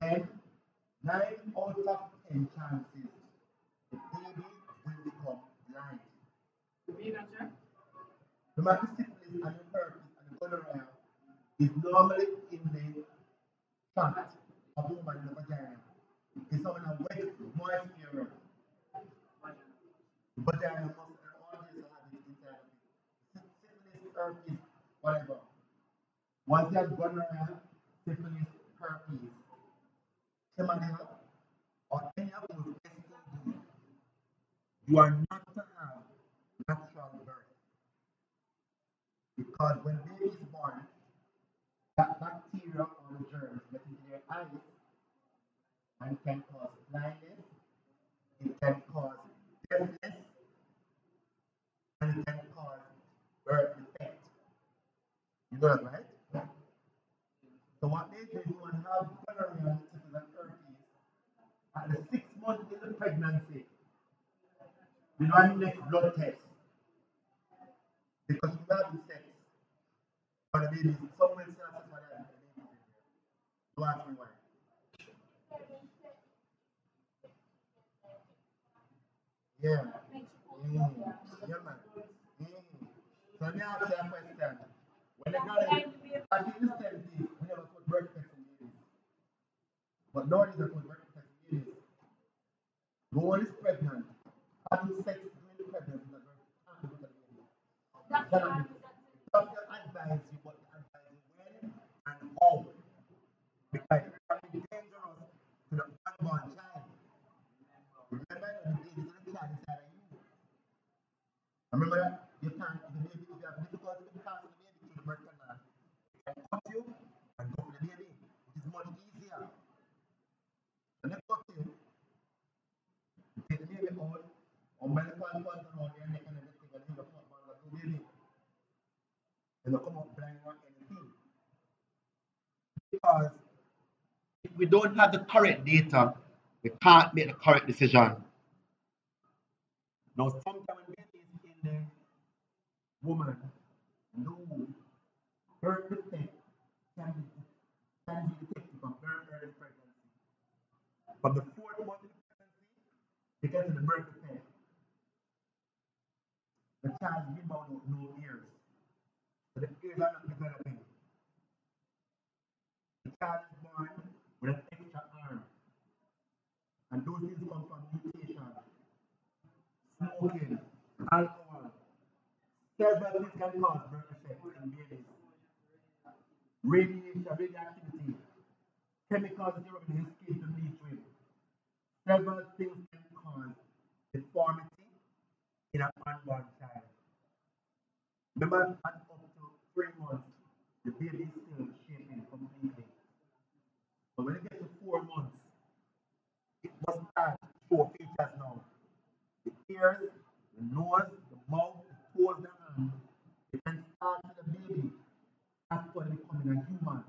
A: then nine out of ten chances the baby will become blind. The syphilis and the herpes and the gonorrhea is normally in the tract of the woman in the vagina. It's on a wet, moist area. The vagina must always have it inside of it. Syphilis, herpes, whatever. Once you have gonorrhea, syphilis, herpes, chlamydia, or any of those you are not to have natural birth. Because when baby is born, that bacteria or germs get into their eyes and can cause blindness, it can cause deafness, and it can cause birth defect. You know that, right? So what they did was have gonorrhea and 2013. At the six months into pregnancy, we run next blood test. Because we have sex. The babies, some will say that's what happened to. Don't ask me why. Yeah. Mm. Yeah, man. Mm. So now ask your question. When the girl is 70, but nowadays, they put birth test in babies. No one is pregnant. Having sex during the pregnancy is a very can't do that baby. Cannot do. Doctor advise you, but advise you when and how. Because it can be dangerous to the unborn child. Remember, the baby is the child inside of you. Remember that? You can't, the baby, if you have difficulty with the baby through the birth canal, it can cut you and go for the baby, which is much easier. And then cut you, you take the baby out, or anything. Because if we don't have the correct data, we can't make the correct decision. Now, sometimes when is in the woman, no, birth defect can be, can be detected from very early pregnancy. From the fourth month of pregnancy, because of the birth the child is born with no ears. So the ears are not developing. The child is born with an extra arm. And those things come from mutation, smoking, alcohol. Several things can cause birth defects in babies. Radiation, radioactivity, chemicals that are in the skin to bleach with. Several things can cause deformity in an unborn child. Remember, at up to three months, the baby is still shaping completely. But when it gets to four months, it must start show features now. The ears, the nose, the mouth, the toes, the hand. It can start the baby actually becoming a human.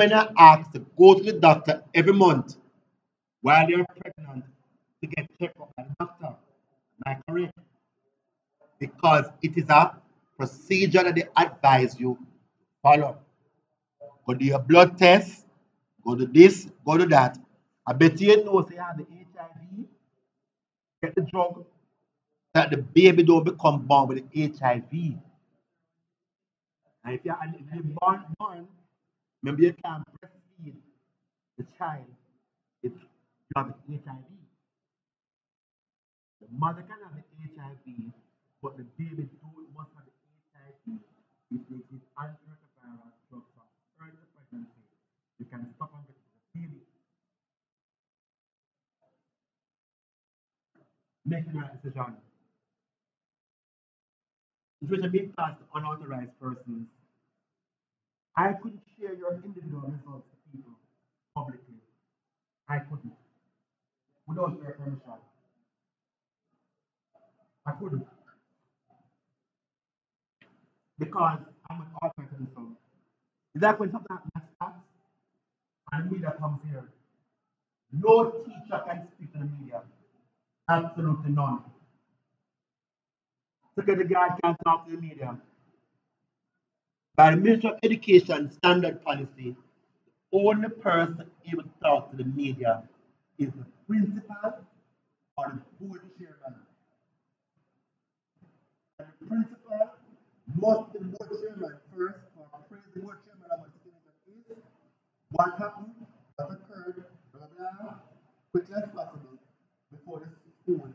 A: Women are asked to go to the doctor every month while they're pregnant to get checked up by the doctor. Am I correct? Because it is a procedure that they advise you to follow. Go do your blood test, go to this, go to that. I bet you know say you have the HIV, get the drug that the baby don't become born with the HIV. And if you and if you born born, maybe you can't breastfeed the child if you have HIV. The mother can have the HIV, but the baby don't must have the HIV if they give antiretroviral drugs from early pregnancy. You can stop and get the baby. Making the right decision. Information being passed to unauthorized persons. I couldn't share your individual results to people publicly. I couldn't. Without your permission. I couldn't. Because I'm an author so. Is that when something happens at and the media comes here? No teacher can speak to the media. Absolutely none. Secretary guard can't talk to the media. By the Ministry of Education standard policy, the only person able to talk to the media is the principal or the board chairman. And the principal must be board chairman first or praise the board chairman about the is, what happened, what occurred, blah blah, quickly as possible before the school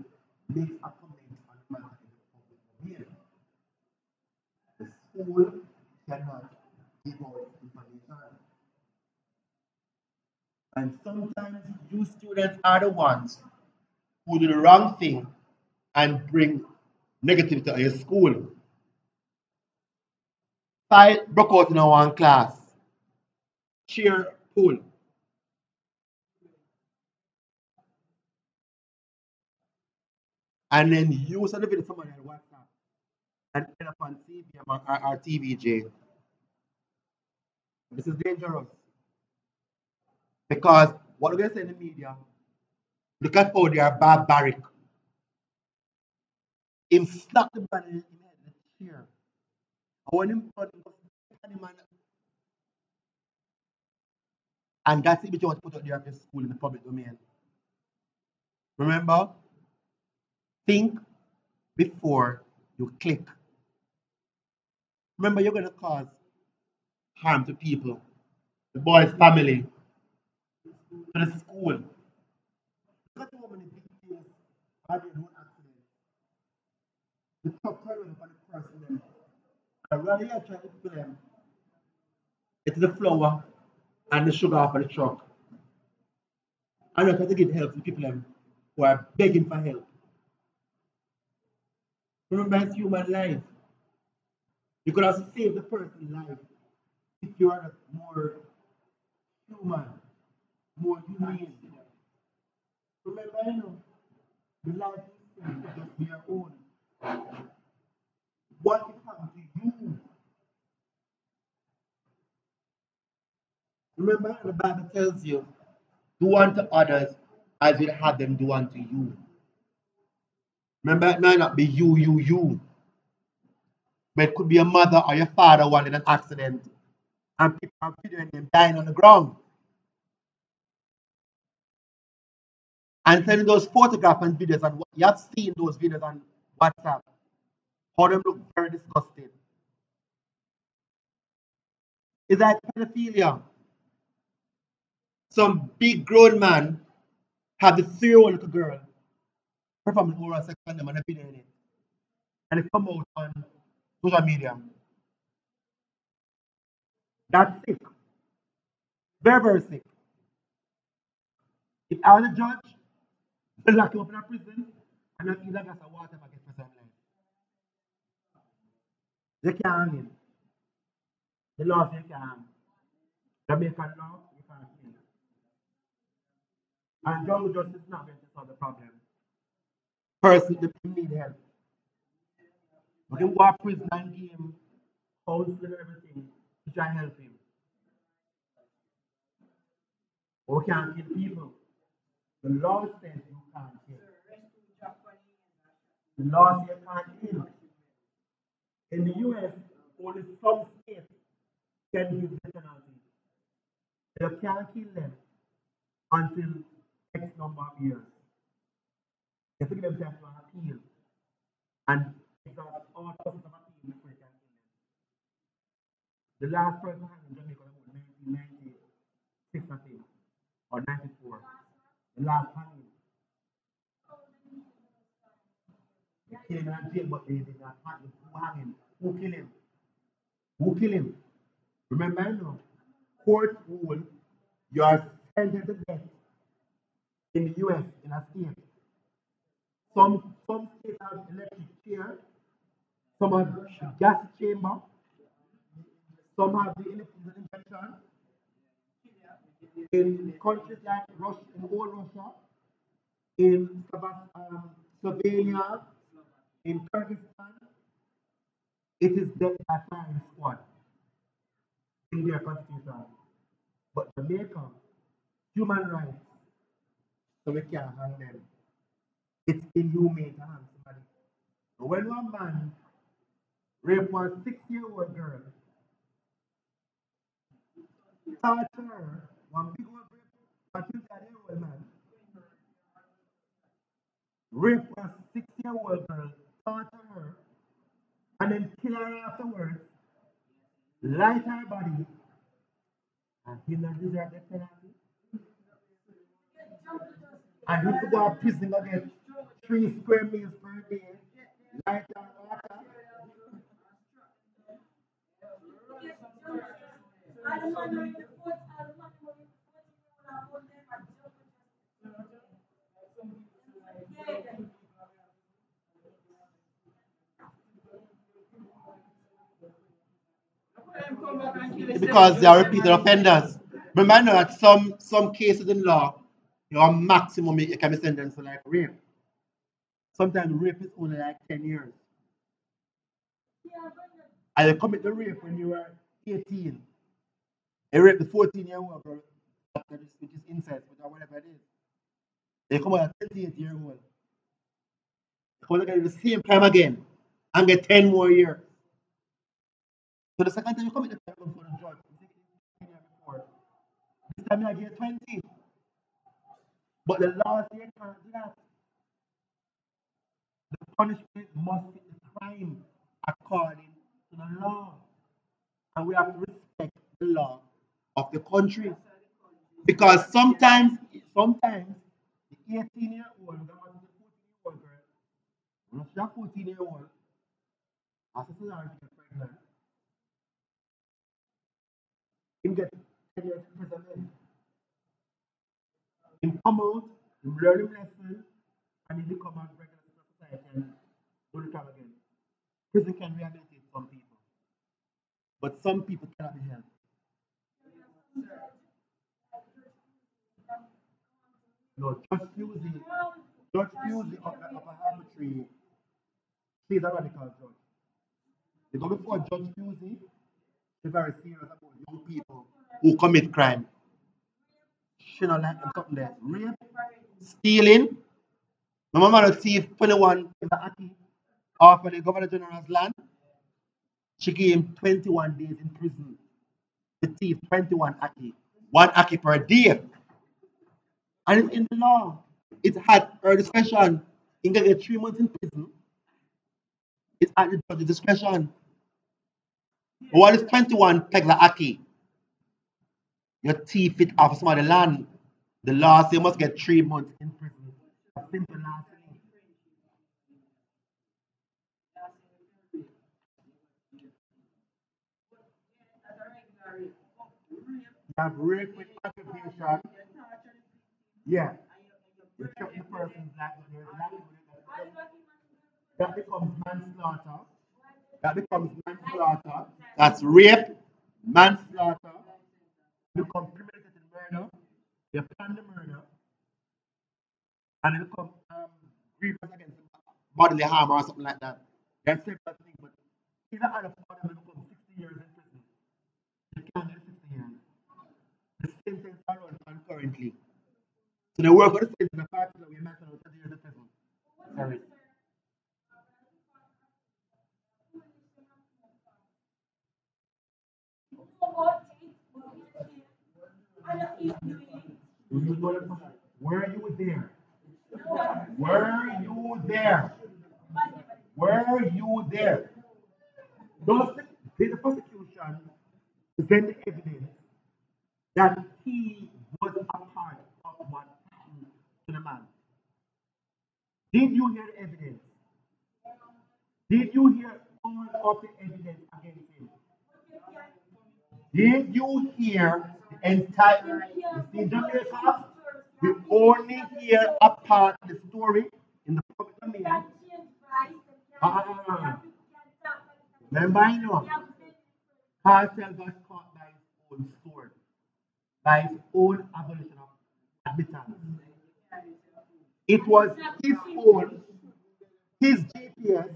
A: makes a comment on the matter in the public domain. The school cannot give out information. And sometimes you students are the ones who do the wrong thing and bring negativity to your school. fight broke out in one class. Cheer pull. And then you send the video somebody on WhatsApp and end up on CVM or, or, or TVJ. This is dangerous. Because what do they say in the media? Look at how they are barbaric. Him slap the man in the chair. And when him just the man. And that's the want to put out there at the school in the public domain. Remember? Think before you click. Remember, you're going to cause harm to people, the boy's family, to the school. The upon the person you trying to it's the flour and the sugar off of the truck. And you're trying to give help to people them who are begging for help. Remember, it's human life. You could also save the person's life if you are more human, more humane. Remember, you know, the life is just your own. What if happened to you? Remember, the Bible tells you, do unto others as you'd have them do unto you. Remember, it might not be you, you, you. But it could be your mother or your father one in an accident. And people are videoing them dying on the ground. And sending those photographs and videos and what you have seen those videos on WhatsApp. How them look very disgusting. Is that pedophilia? Some big grown man have the three-year-old little girl performing oral sex on them and a video in it. And it come out on social media. That's sick. Very, very sick. If I was a judge, I'd lock you up in a prison and not eat a water if I get life. They can't hang him. The law says you can't hang. Jamaican law, you can't kill. And jungle justice is not going to solve the problem. Person, the need help. To prison and give him counseling and everything to try and help him. Can't kill people. The law says you can't kill. The law says you can't kill. In the US, only some states can give the penalty. You can't kill them until X number of years. You have to give them time to appeal and of appeal before you can. The last person in Jamaica was about 1996, I think, or 94. The last hanging. They came in jail, but they did not hang him. Who hang him? Who killed him? Who killed him? Remember, know. Court rule, you are sentenced to death in the US, in a state. Some some states have electric chair, some have gas chamber, some have the electrical injection. In countries like Russia, in old Russia, in um, Slovenia, in Kyrgyzstan, it is death by firing squad in their constitution. But Jamaica, human rights, so we can't hang them. It's inhumane to hang somebody. So when one man rape one six-year-old girl, torture her, one big old rape, one twenty-year-old man, rape a six-year-old girl, torture her, and then kill her afterwards, light her body, and he not deserve the penalty. And he could go to prison get three square meals per day, light and water. Because they are repeated offenders. Remember that some some cases in law, your maximum you can be sentenced for like rape. Sometimes rape is only like 10 years. And you commit the rape when you were 18. You rape the 14 year old girl, which is incest, or whatever it is. They come out at 28 year old. They come again the same time again and get 10 more years. So the second time you commit the crime before the judge. This time you get 20. But the says you can't do that. The punishment must be the crime according to the law. And we have to respect the law of the country. Because sometimes, sometimes, the 18 year old, the 14 year old girl, she's 14 year old, as a get pregnant, him get 10 years. Him come out, him learn him lesson, and he become a regular society and go to travel again. Prison can rehabilitate but some people cannot be helped. No, Judge Fusey, Judge Fusey of, of Tree, she's a radical judge. They go before Judge Fusey, she's very serious about young people who commit crime. She not like something there. Rape, stealing. My mama thief 21 in the ackee off of the Governor General's land. She gave him 21 days in prison. The thief 21 ackee. One ackee per day. And it's in the law. It had her discretion. He can get three months in prison. It's at the judge's discretion. But what is 21 Pegla ackee? Your thief it off some of the land. The law says you must get three months in prison. Simple law. You rape with occupation. Yeah. You chop the person's life. That becomes manslaughter. That becomes manslaughter. That's rape, manslaughter, become premeditated murder, you plan the murder, and it becomes um, grievous against bodily harm or something like that. That's separate thing, but either other part of it become 60 years in prison. You can't get 60 years. The sentence are run concurrently. So they work on the sentence, the part that we mentioned 30 years in prison. Sorry. Were you there? Were you there? Were you there? Does the, the prosecution present the evidence that he was a part of what happened to the man? Did you hear evidence? Did you hear all of the evidence against him? Did you hear the entire see Jamaica? We only hear a part of the story in the public domain. Uh, remember, I know. Kartel got caught by his own sword, by his own abolition of admittance. It was his phone, his GPS,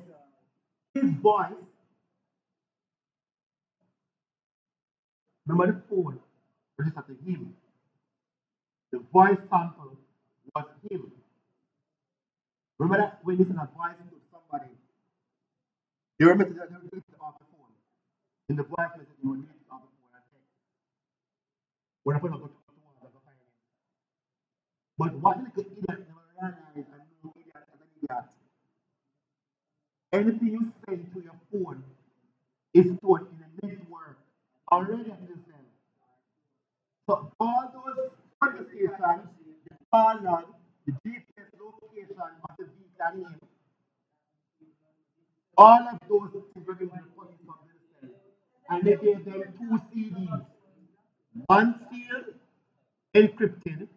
A: his voice Remember the phone registered to him. The voice sample was him. Remember that when you send a voice to somebody, you remember that you listen off the phone. In the voice message, you will listen off the phone and text. When I put on go to one, I go find him. But as an idiot. Anything you send to your phone is stored in a network already so all those conversations, the log, the GPS location of the vehicle name, all of those things were given to the police from themselves. And they gave them two CDs. One sealed, encrypted,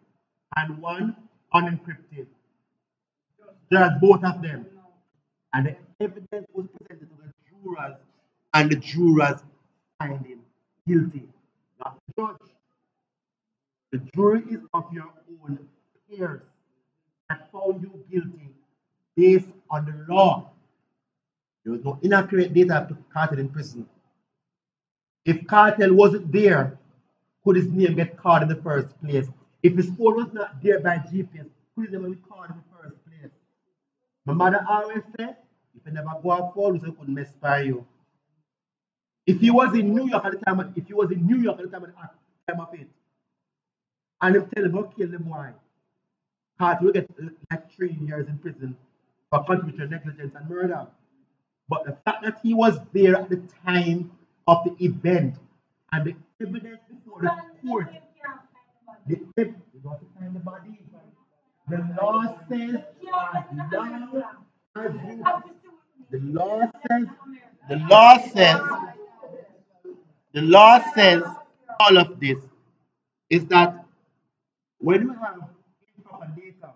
A: and one unencrypted. There's both of them. And the evidence was presented to the jurors, and the jurors find him guilty. Not the judge. The jury is of your own peers that found you guilty based on the law. There was no inaccurate data to Kartel in prison. If Kartel wasn't there, could his name get called in the first place? If his phone was not there by GPS, could his name be called in the first place? My mother always said, if you never go out fall, you couldn't mess by you. If he was in New York at the time, if he was in New York at the time of, the time of it, and him tell him go kill them why? Carter will get like three years in prison for contributory negligence and murder. But the fact that he was there at the time of the event and the evidence before the court, the evidence, find the body. The law says as long as you, the law says, the law says, the law says all of this is that when you have improper data,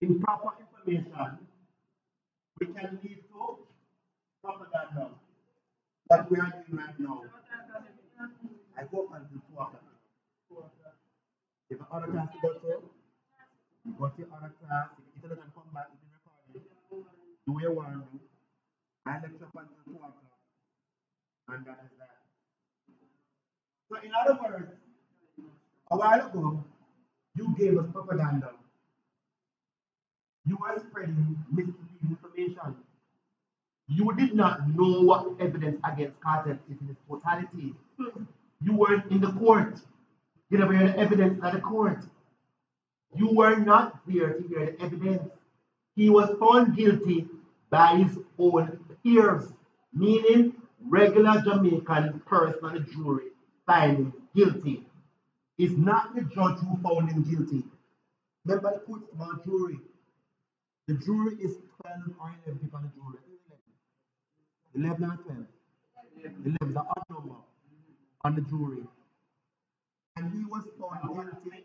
A: improper information, we can lead to propaganda. What we are doing right now. I go until 2 o'clock. If other class go to, you other class. If you come back, you. Do you do. I lecture until 2 o'clock. And that is that. So, in other words, a while ago, you gave us propaganda. You were spreading misleading information. You did not know what evidence against Carter is in its totality. You weren't in the court. You never heard the evidence at the court. You were not there to hear the evidence. He was found guilty by his own peers, meaning regular Jamaican person on the jury finding guilty. It's not the judge who found him guilty. Remember the court about jury. The jury is 12 or 11 people on the jury. 11 or 12. 11 is odd number on the jury. And he was found guilty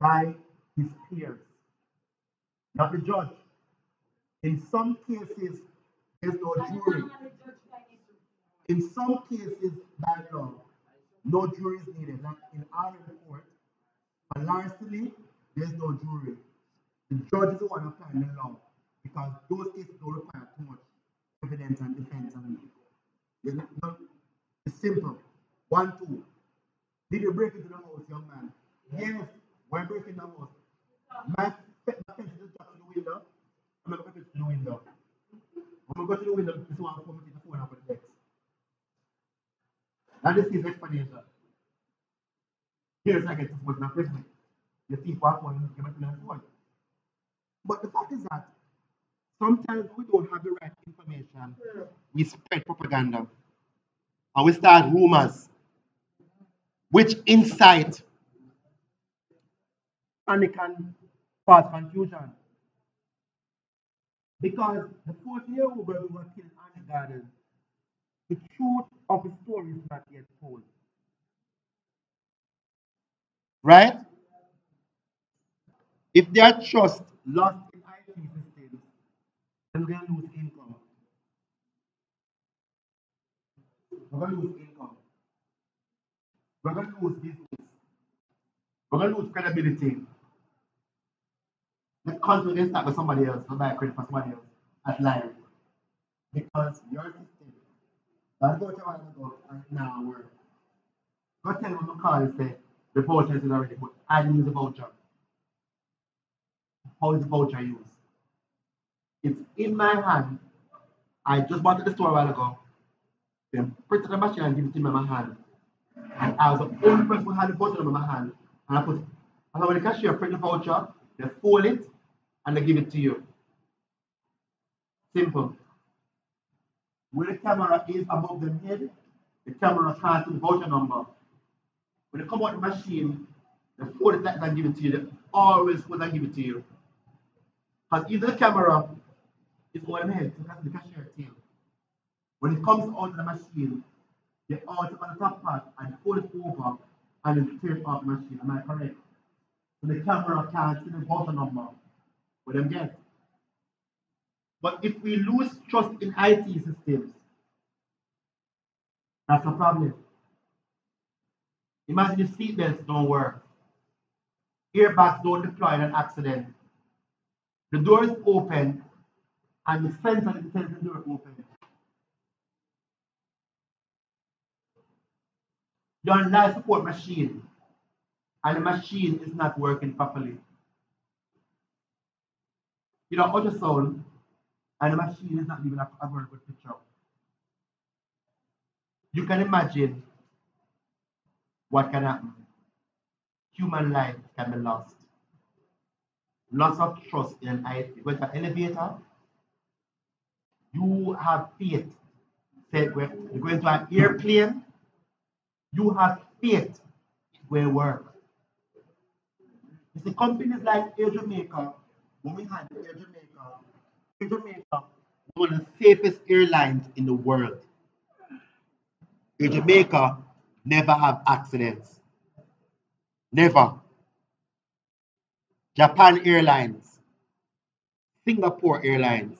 A: by his peers, not the judge. In some cases, there's no jury. In some cases, by law, no jury is needed. Like in our court, but largely, there's no jury. The judge is the one applying the law because those cases don't require too much evidence and defense. And it's simple. One, two. Did you break into the house, young man? Yes. We're breaking the house. My, my fence is just to the window. I'm going to go to the window. I'm going to go to the window. One, I'm going to take the phone out of the desk. Now this is explanation. Here's I get this was not prison. You see what one give it to phone. But the fact is that sometimes we don't have the right information. We spread propaganda. And we start rumors which incite panic and cause confusion. Because the 40 year old girl who was killed in the garden, the truth of the story is not yet told. Right? If their trust lost in IT systems, then going to lose income. We're going to lose income. We're going to lose business. We're going to lose credibility. The country can start with somebody else to buy credit for somebody else at life. Because your system, that's what you want to go and now work. Go tell them to say the voucher is already put. I use the voucher. How is the voucher used? It's in my hand. I just bought it at the store a while ago. Then print the machine and give it to me in my hand. Was the only person who had the voucher in my hand. And I put it. And when the cashier print the voucher, they fold it and they give it to you. Simple. Where the camera is above the head, the camera see the voucher number. When they come out the machine, they fold it and give it to you. They always fold and give it to you. Because either the camera is over the head, so the cashier tail. When it comes out the machine, all take on the top part and fold it over and it off the machine. Am I correct? So the camera can't see the voucher number. What them get? But if we lose trust in IT systems, that's a problem. Imagine the seatbelts don't work. Airbags don't deploy in an accident. The door is open and the sensor detects the door open. You're on life support machine and the machine is not working properly. You know, ultrasound and the machine is not even a, a very good picture. You can imagine what can happen. Human life can be lost. Loss of trust in IT. With an elevator, you have faith. Say, go into an airplane, you have faith it will work. You see, companies like Air Jamaica, when we had Air Jamaica, Air Jamaica, one of the safest airlines in the world. Air Jamaica never have accidents. Never. Japan Airlines, Singapore Airlines.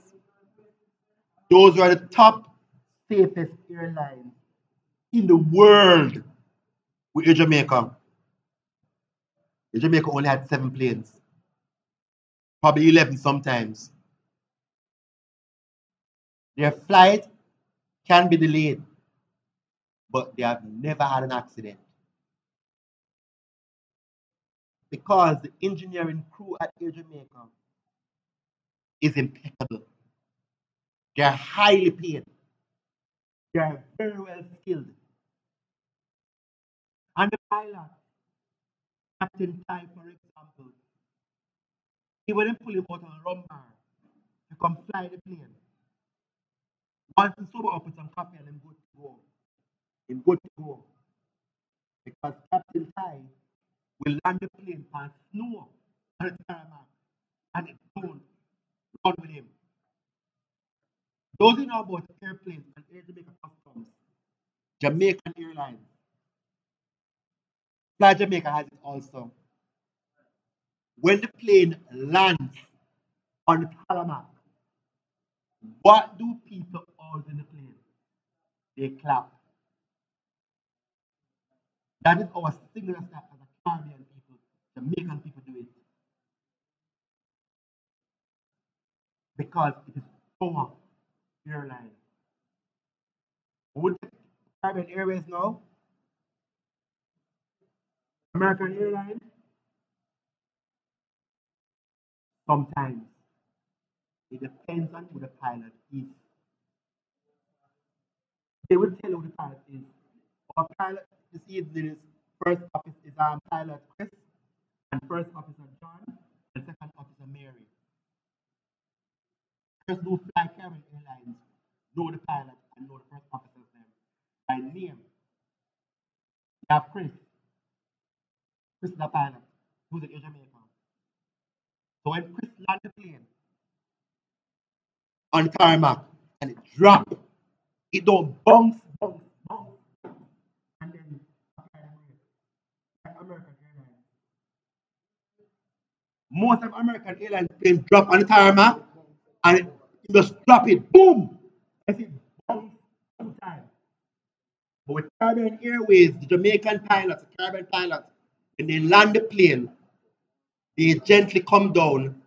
A: Those are the top safest airlines in the world with Air Jamaica. Air Jamaica only had seven planes, probably 11 sometimes. Their flight can be delayed, but they have never had an accident. Because the engineering crew at Air Jamaica is impeccable. They are highly paid. They are very well skilled. And the pilot, Captain Ty, for example, he wouldn't pull him out on a rum bar to come fly the plane. Once he sober up with some coffee and him good to go. Him good to go. Because Captain Ty will land the plane on snow on the tarmac and it don't run with him. Those who know about airplanes and Air Jamaica Customs, Jamaican Airlines, Fly Jamaica has it also. When the plane lands on tarmac, what do people always in the plane? They clap. That is our singular style as a Caribbean people. The Jamaican people do it. Because it is our airline. Would Caribbean Airways know? American Airlines? Sometimes. It depends on who the pilot is. They will tell you who the pilot is. Our pilot this evening is first officer is um, pilot Chris and first officer John and second officer Mary. Chris do fly Caribbean Airlines, know the pilot and know the first officer's name by name. You have Chris. Chris is the pilot, who's in Jamaica. So when Chris land the plane on tarmac and it drop, it don't bounce, bounce, bounce, and then the American Airlines. Most of American Airlines planes drop on the tarmac and it, it just drop it, boom, as it bounce two times. But with Caribbean Airways, the Jamaican pilots, the Caribbean pilots, when they land the plane, they gently come down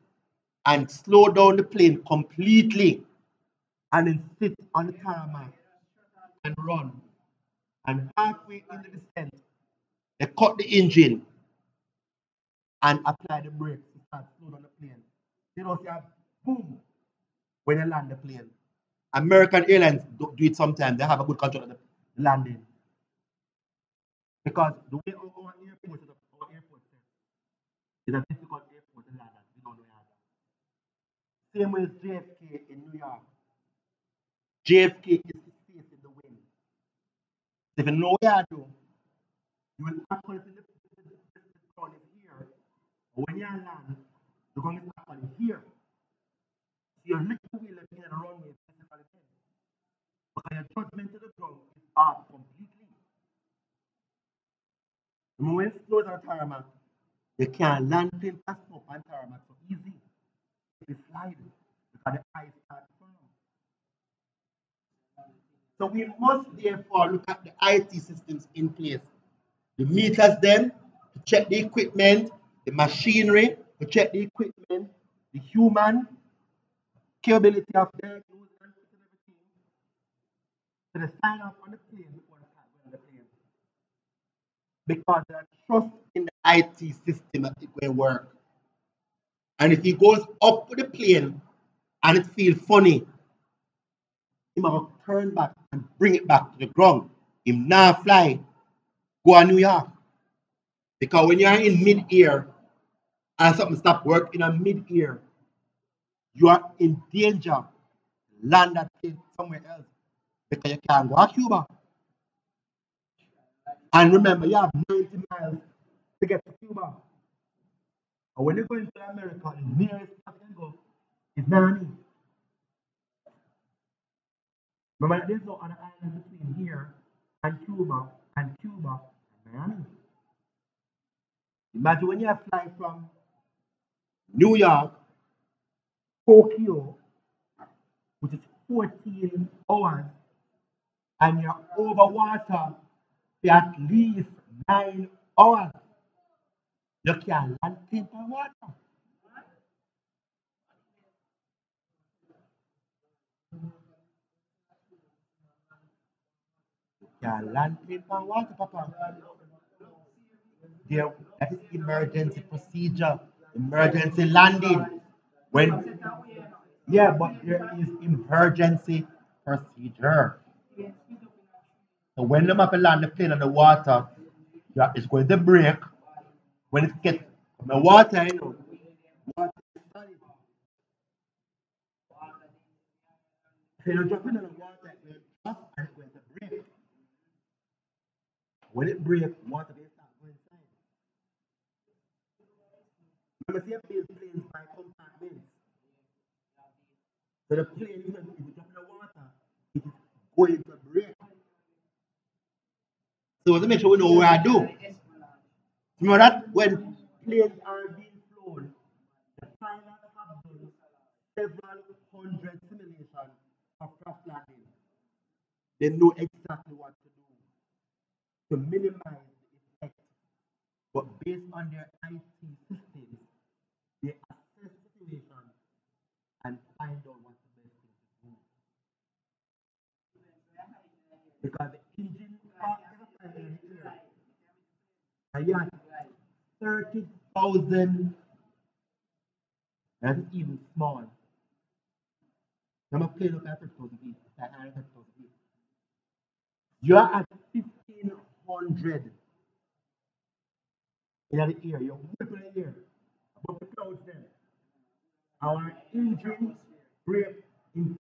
A: and slow down the plane completely and then sit on the tarmac and run. And halfway in the descent, they cut the engine and apply the brakes to start slow down the plane. Know, see a boom when they land the plane. American Airlines do, do it sometimes. They have a good control of the landing. Because the way our, our airport is, our airport is a difficult airport land at. We don't know. Same as JFK in New York. JFK is the space in the wind. If you know do, you will actually see the, ground here. But when you land, the ground is actually here. So your little wheel left here on the runway dead. Because your judgment to the ground is off completely. The moment slows on tarmac, you can't land plane fast enough on tarmac so easy. It slide because the ice starts firm. So we must therefore look at the IT systems in place the meters then to check the equipment, the machinery, to check the equipment, the human capability of their use and everything. They sign up on the plane before they the plane. Because they trust in the IT system that it work. And if he goes up with the plane and it feels funny, he must turn back and bring it back to the ground. Him now fly, go to New York. Because when you're in mid-air and something stop working in a mid-air, you are in danger. Land that plane somewhere else. Because you can't go to Cuba. And remember, you have 90 miles get to Cuba. And when you go into America, the nearest place can go is Miami. Remember, there's no other island between here and Cuba and Cuba and Miami. Imagine when you fly from New York, Tokyo, which is 14 hours, and you're over water for at least nine hours. Land in the water. You can land in the water, Papa. There, that is emergency procedure, emergency landing. When, yeah, but there is emergency procedure. So when them have to land the plane on the water, yeah, it's going to break. It's going to break. When it breaks, water will start going inside. Remember, see, by compartments. So the plane, if you drop in the water, it is going to break. So to make sure we know what I do. You know that when planes are being flown, the pilots have done several hundred simulations of crash landing. They know exactly what to do to minimize the effect. But based on their IT systems, they assess the situation and find out what the best thing to do. Because the engine part is a 30,000. That is even small. I'm a plane of 100,000 feet, 100,000 feet. You are at 1,500 in the air. You're whipping the air above the clouds then. Our engines break in.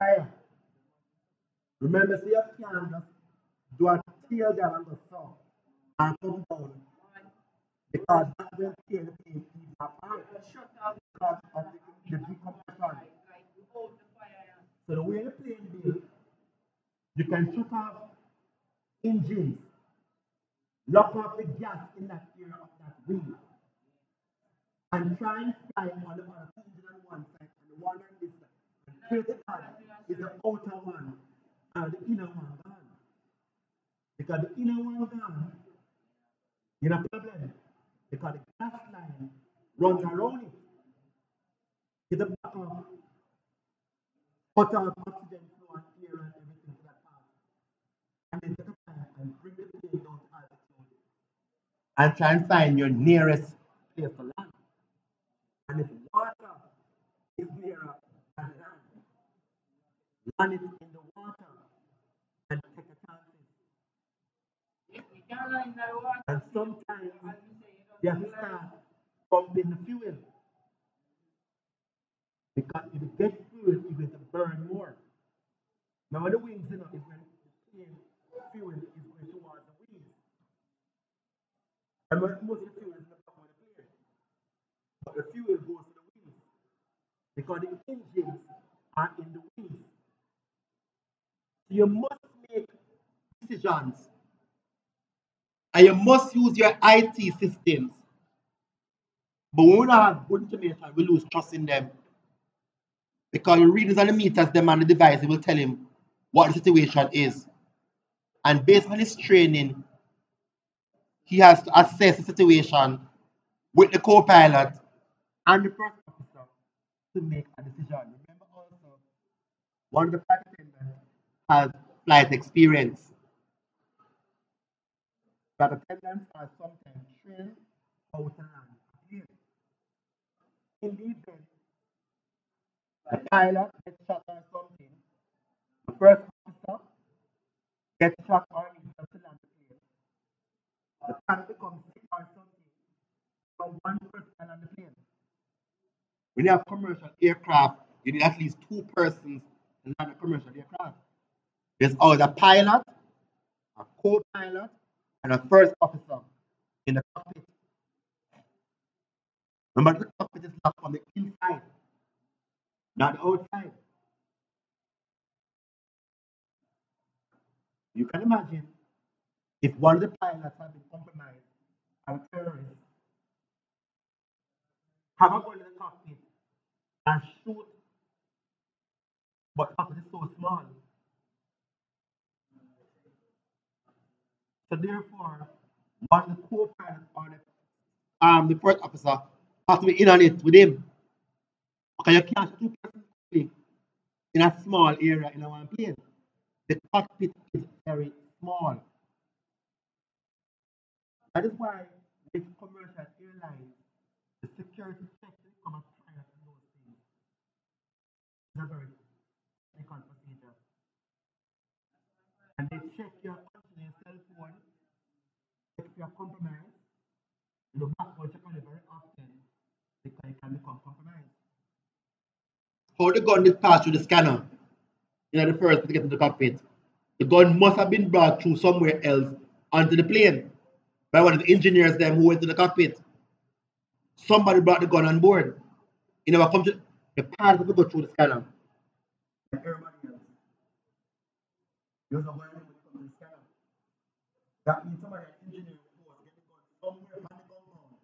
A: Remember, the you can just do a tail down on the sun and come down because that will plane even apart because of the, the decompression. So the way the plane built, you can shut off engines, lock off the gas in that area of that wheel, and try and fly on the other engine on one side and the one on this side. And create a is the outer one and the inner one gone. Because the inner one gone, you know problem. Because the gas line runs around it. It's a back off, cut off oxygen flow and air and everything that part. And then take a fire and bring the plane down to altitude. And try and find your nearest place to land. And if water is nearer than land, land it in the water and take a chance. And sometimes have to start pumping the fuel. Because if you get fuel, you're going to burn more. Now the wings, you know, is when the same fuel is going towards the wings. And when most of the fuel is in the top of the plane. But the fuel goes to the wings. Because the engines are in the wings. So you must make decisions. And you must use your IT systems. But when we don't have good information, we lose trust in them. Because the readers and the meters, them and the device, will tell him what the situation is. And based on his training, he has to assess the situation with the co-pilot and the first officer to make a decision. Remember also, one of the flight attendants has flight experience. Flight attendants are sometimes trained how to land a plane. In the event the pilot gets shot or something, the first officer gets shot or injured land the plane. The pilot becomes sick or something from one person on the plane. When you have commercial aircraft, you need at least two persons land a commercial aircraft. There's always a pilot, a co-pilot, and a first officer in the cockpit. Remember, the cockpit is locked from the inside, not the outside. You can imagine if one of the pilots had been compromised by a terrorist, have a gun in the cockpit and shoot, but cockpit is so small. So therefore, one of the co-pilots or the um the first officer has to be in on it with him. Because you can't two persons in a small area in a one plane. The cockpit is very small. That is why with commercial airlines, the security checks come as pilot and those things. It's a very technical procedure. And they check your your cell phone, if you are compromised, you know, background check very often because it can become compromised. How the gun did pass through the scanner in the first to get to the cockpit. The gun must have been brought through somewhere else onto the plane by one of the engineers them who went to the cockpit. Somebody brought the gun on board. You know, come to the part of the go through the scanner. Everybody else. There's no going when it comes to the scanner. That means somebody an engineer was get the gun somewhere on the compound.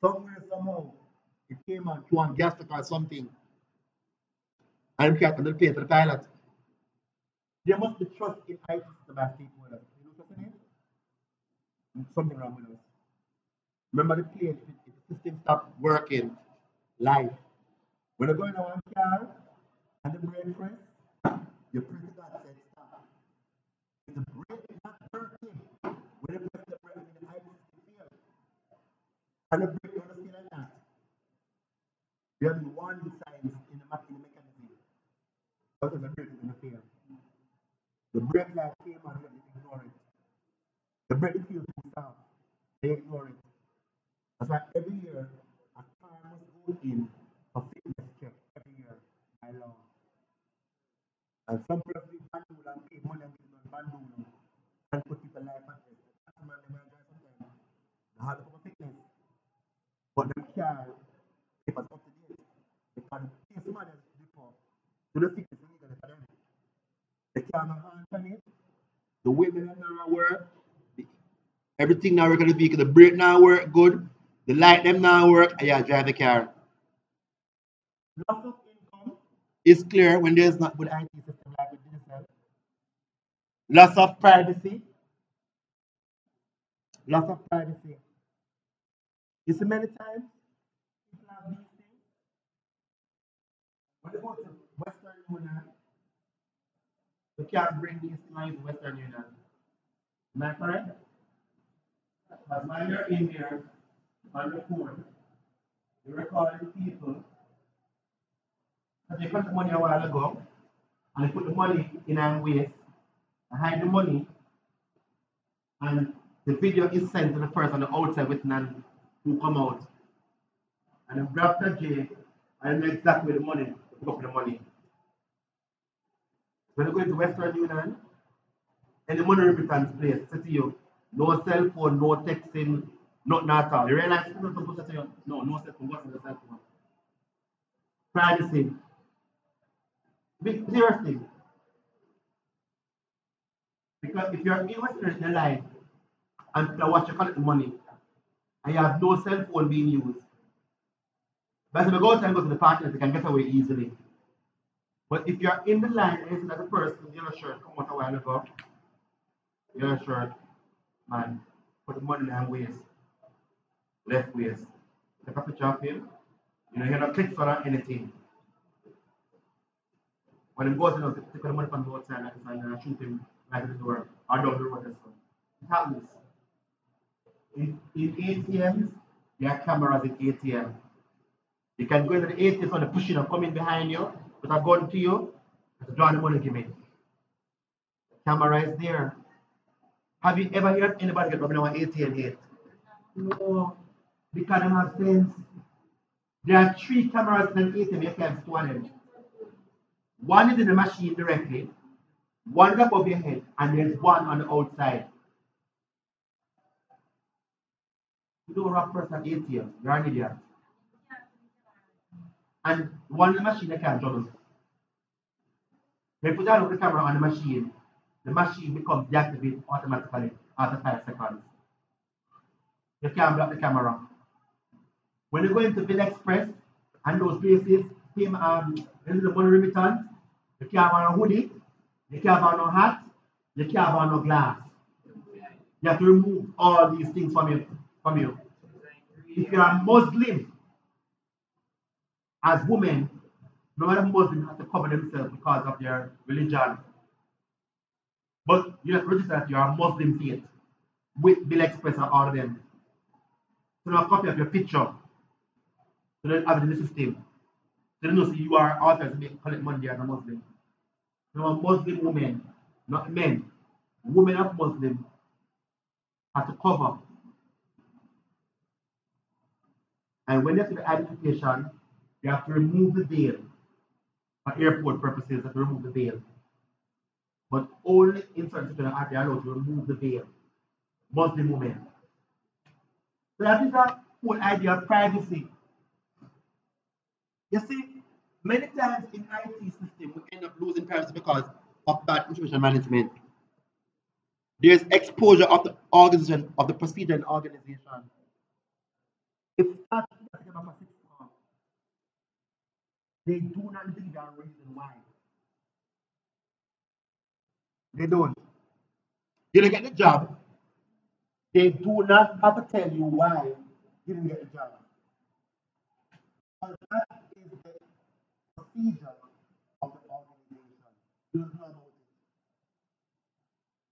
A: Somewhere somehow it came on through on gas or something. And it on the plane to the pilot. There must be trust in IT system. You know what I mean? Something wrong with us. Remember the plane, if, the system stopped working, live. When you're going on one car and the brake press, is not working, when you press the brake, the IT system fails. And the brake don't stay like that. There is one signs in the, in the mechanism. Because the brake is going to fail. The brake light came on, they ignore it. The brake feels too sound, they ignore it. That's why every year a car must go in for fitness check every year by law. And some people do bandul and pay money and get done bandul and put people life at risk. That's the man they might drive sometimes. They have to come fitness. But them car keep us up to date. Because the case man is before, the fitness illegally. They can't hand on it. The women are not work. Everything now work on the vehicle. The brake now work good. The light them now work. Ah, and you drive the car. Loss of income is clear when there's not good IT system like with digital. Eh? Loss of privacy. Loss of privacy. You see many times people have these things. They can't bring these things to Western Union. Am I correct? Because when you're in there on the phone, you're recording people. Because they put the money a while ago, and they put the money in a waste, and hide the money, and the video is sent to the person on the outside with none who come out. And the J and know exactly the money, pick up the money. When you go into Western Union, any money remittance place, say to you, no cell phone, no texting, nothing at all. You realize people don't put to no, no cell phone, what's the cell phone? Privacy. Seriously. Because if you're in Western Union life and watch you collect the money and you have no cell phone being used, but if you go outside and go to the party, you can get away easily. But if you're in the line and you that the person in yellow shirt come out a while ago, yellow shirt, man, put the money in her waist, left waist. Take a picture of him. You know, he not clicks on anything. When he goes in, take the money from the outside like this and uh, shoot him in the door or down the road. It happens. In, in ATMs, there are cameras in ATM. You can go into the ATM and push it and come in behind you with a gun to you the money give me. Camera is there. Have you ever heard anybody get robbed on ATM yet? No. Because they have sense. There are three cameras in an ATM, you can store them. One is in the machine directly, one is above your head, and there's one on the outside. You don't rob person at ATM, you're an idiot. And one in the machine, they can't juggle. They put down the camera on the machine, the machine becomes deactivated automatically after five seconds. You can't block the camera. When you go into Bill Express and those places, him um in the money remittance, you can't have a hoodie, you can't have no hat, you can't have no glass. You have to remove all these things from you from you. If you are Muslim, as women, no matter Muslim have to cover themselves because of their religion. But you have to register that you are Muslim faith with Bill Express and all of them. So a copy of your picture. So then have it in the system. So they know see you are authorized to make, collect money as a Muslim. So a Muslim woman, not men, women of Muslim have to cover. And when they have the identification, they have to remove the veil. For airport purposes, they have to remove the veil. But only in certain situations are they allowed to remove the veil. Muslim women. So that is the whole idea of privacy. You see, many times in IT system we end up losing privacy because of bad information management. There's exposure of the organization, of the procedure and organization. If that they do not think are reason why. They don't. You didn't get the job. They do not have to tell you why you didn't get the job. That is the procedure of the organization. You don't know about it.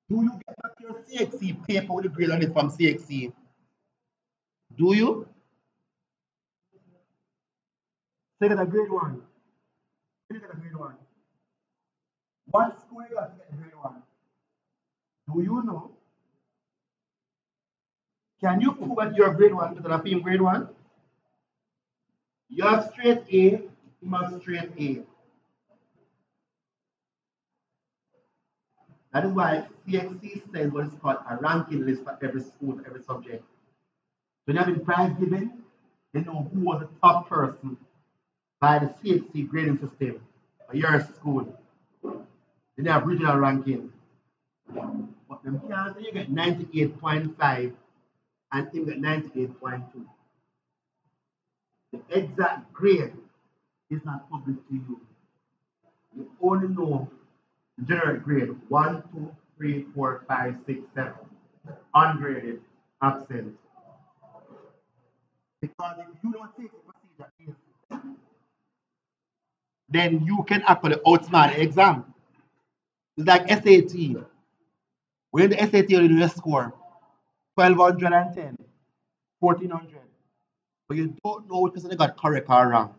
A: Do you get back your CXC paper with the grade on it from CXC? Do you? Say that a grade one. Say that a grade one. What school to get grade one? Do you know? Can you prove that you're grade one because of being grade one? You have straight A, have straight A. That is why CXC sends what is called a ranking list for every school, every subject. When you have been prize given, they know who was the top person by the CXC grading system for your school. Then they have regional ranking. But them can't you get 98.5 and him get 98.2. The exact grade is not public to you. You only know the general grade 1, 2, 3, 4, 5, 6, 7. Ungraded, absent. Because if you don't take the procedure, then you can actually outsmart the exam. It's like SAT. When the SAT you do score 1210, 1400. But you don't know which person they got correct or wrong.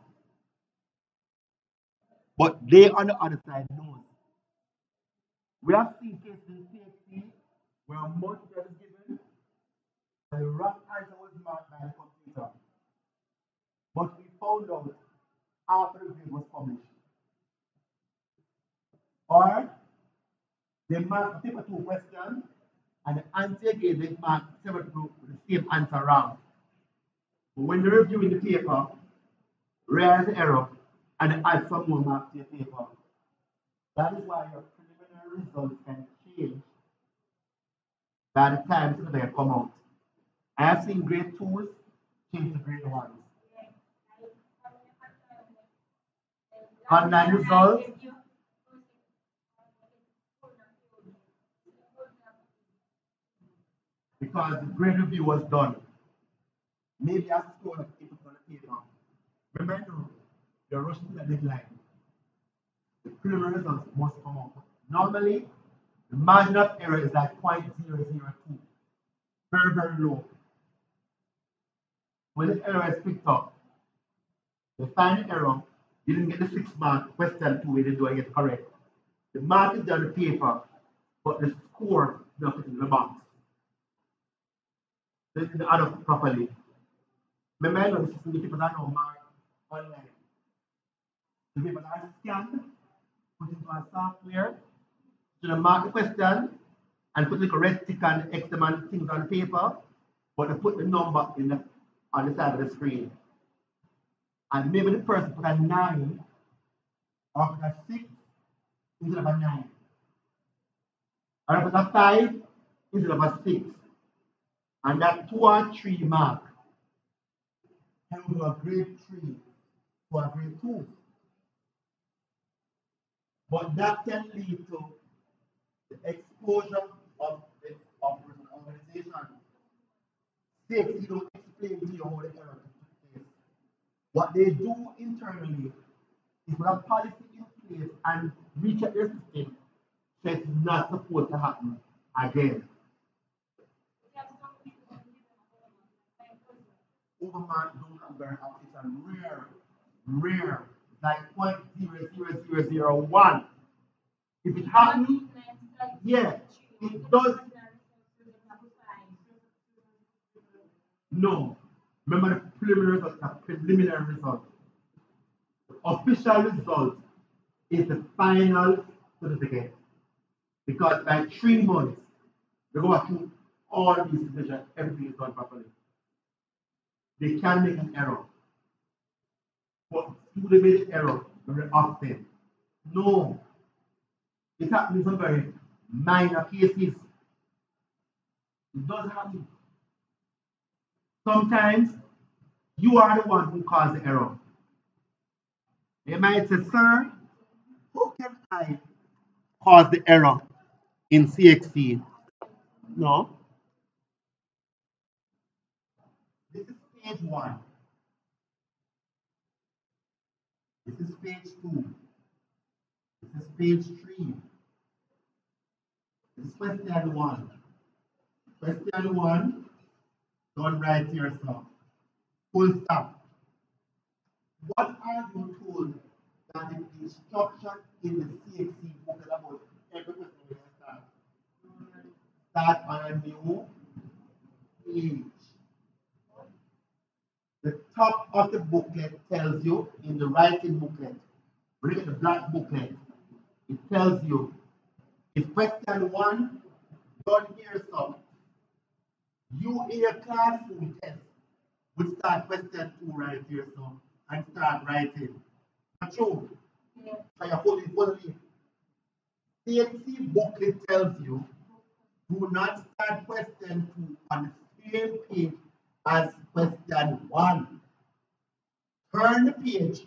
A: But they on the other side know. We have seen cases in CXC where multiple is given the wrong answer was marked by the computer. But we found out after the grade was published. Or they mark paper two questions and the answer again they mark several people with the same answer wrong. But when they're reviewing the paper, realize the error and add some more marks to your paper. That is why your preliminary results can change by the time they come out. I have seen grade twos change to grade ones. Results because the grade review was done. Maybe I score like it on the paper. Remember, you're rushing to the deadline. The preliminary results must come. Normally, the margin of error is like 0.002. Very, very low. When the error is picked up, the final error, you didn't get the six mark question two, you didn't do it correct. The mark is on the paper, but the score is not in the box. So it's add up properly. Remember, this is the people that know mark online. The people that are scanned, put into a software, so the mark the question, and put the correct tick and X amount things on paper, but they put the number in the on the side of the screen. And maybe the person put a 9 or put a 6 instead of a 9. Or put a 5 instead of a 6. And that 2 or 3 mark can go a grade 3 to a grade 2. But that can lead to the exposure of the organization. Six, you don't explain to you how the error. What they do internally is put a policy in place and recheck their system so it's not supposed to happen again. Overmark don't convert out it's a rare, rare, like point zero zero zero zero one. If it happens, yeah, it does No. Remember the preliminary result, the preliminary result. The official result is the final certificate. Because by three months, they go through all these measures, everything is done properly. They can make an error. But do they make error very often? No. It happens in some very minor cases. It does happen. Sometimes you are the one who caused the error. They might say, Sir, how can I cause the error in CXC? No. This is page one. This is page two. This is page three. This is question one. Question one don't write stuff. Full stop. What are you told that the instruction in the CXC book about every start? Start on a new page. The top of the booklet tells you in the writing booklet, read the black booklet, it tells you if question one, don't hear some, you in your classroom test would start question two right here, so and start writing. Not true. Yeah. So you hold it. CXC booklet tells you do not start question two on the same page as question one. Turn the page,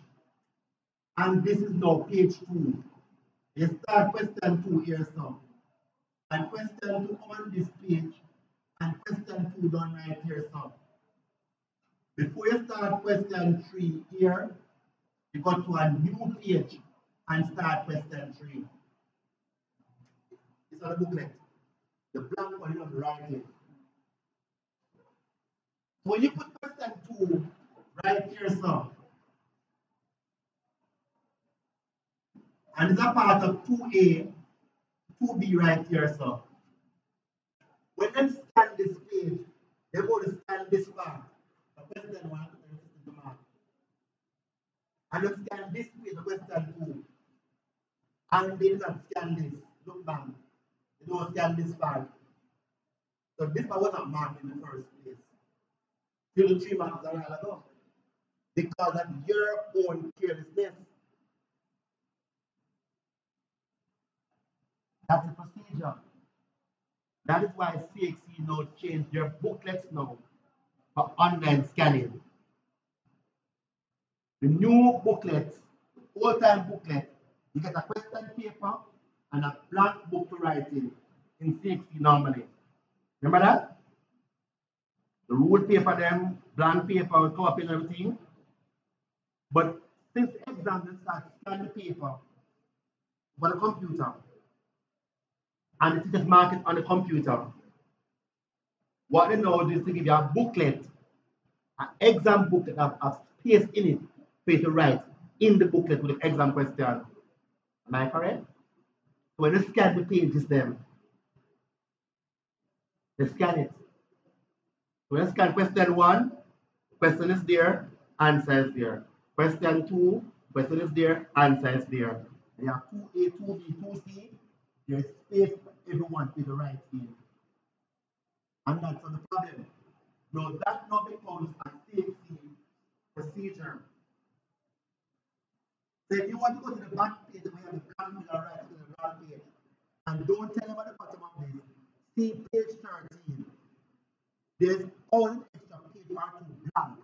A: and this is now page two. You start question two here, so. And question two on this page and question two done right here, so. Before you start question three here, you go to a new page and start question three. It's on the booklet. The blank one you write it. When you put question two right here, so, and it's a part of 2A, 2B right here, so. When them scan this page, going to scan this far. The president wants to the mark. And they scan this page, the question two. And they don't scan this. Look back. They don't scan this far. So this part was not marked in the first place. Till three marks a while ago. Because of your own carelessness. That's the procedure. That is why CXC now changed their booklets now for online scanning. The new booklets, old time booklet, you get a question paper and a blank book to write in, in CXC normally. Remember that? the rule paper them, blank paper, copy and everything. But since the exam they start scan the paper on the computer and the teachers mark it on the computer. What they know is to give you a booklet, an exam booklet of, of space in it for you to write in the booklet with the exam question. Am I correct? So when you scan the pages them, they scan it. So when you scan question one, question is there, answer is there. Question two, question is there, answer is there. You have 2A, 2B, 2C. There's space for everyone to the right in. And that's the problem. Now that now becomes a safety procedure. So if you want to go to the back page we have the the right to the wrong page, and don't tell them at the bottom of this, see page 13. There's all the extra page are to blank.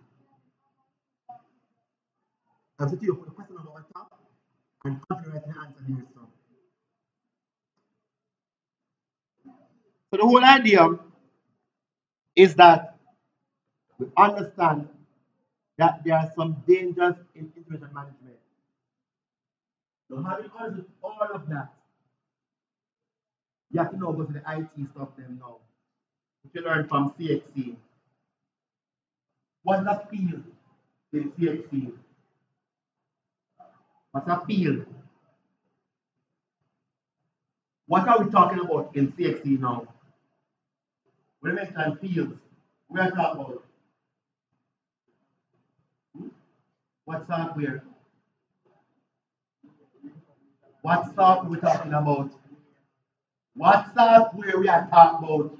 A: As if you put the question on the top and writing the answer here. So. So the whole idea is that we understand that there are some dangers in information management. So having all of that, you have to know about the IT stuff them now. If you learn from CXC. What's the field in CXC? What's a field? What are we talking about in CXC now? We mention fields. We are talking about hmm? what software? What software we talking about? What software we are talking about?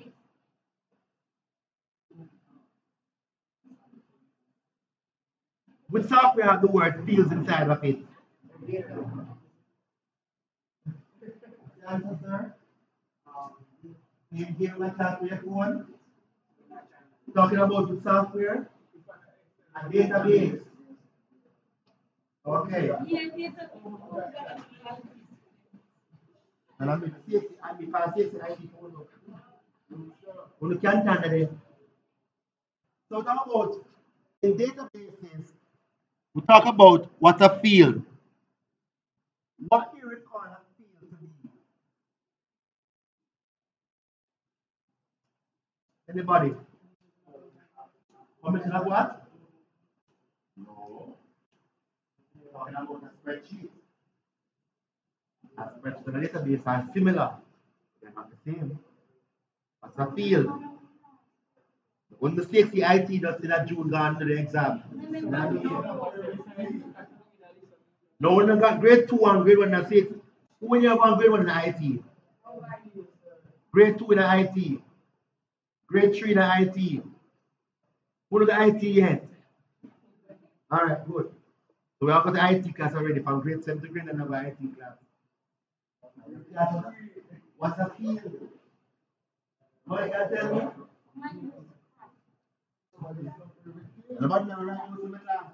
A: Which software have the word fields inside of it? Sir? You hear my software one? Talking about the software? A database. Okay. And I'm going I'm going to say I keep on You can't handle it. So talk about in databases, we talk about what a field. What you recall a field to be? Anybody? Of what? No. Oh, Talking about a spreadsheet. A spreadsheet and a database are similar. They're not the same. What's a field? When the safety IT does that June gone to the exam. No one got grade two and grade one and six. When you have one grade one in IT. Grade two in IT. Grade three in the IT. Who got IT yet? Alright, good. So we have got the IT class already from grade 7 to grade 9 of IT class. What's a field? What you can tell me? Nobody never ran out of the class.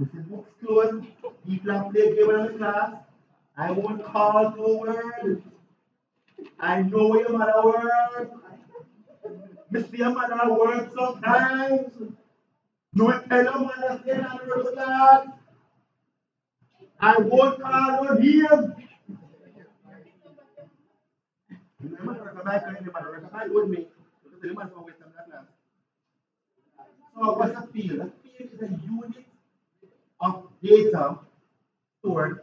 A: Mr. Books closed. People have played game in the class. I won't call no word. I know your mother works. Your mother works sometimes. No tell on the class. I won't call on him. So what's a field? A field is a unit of data stored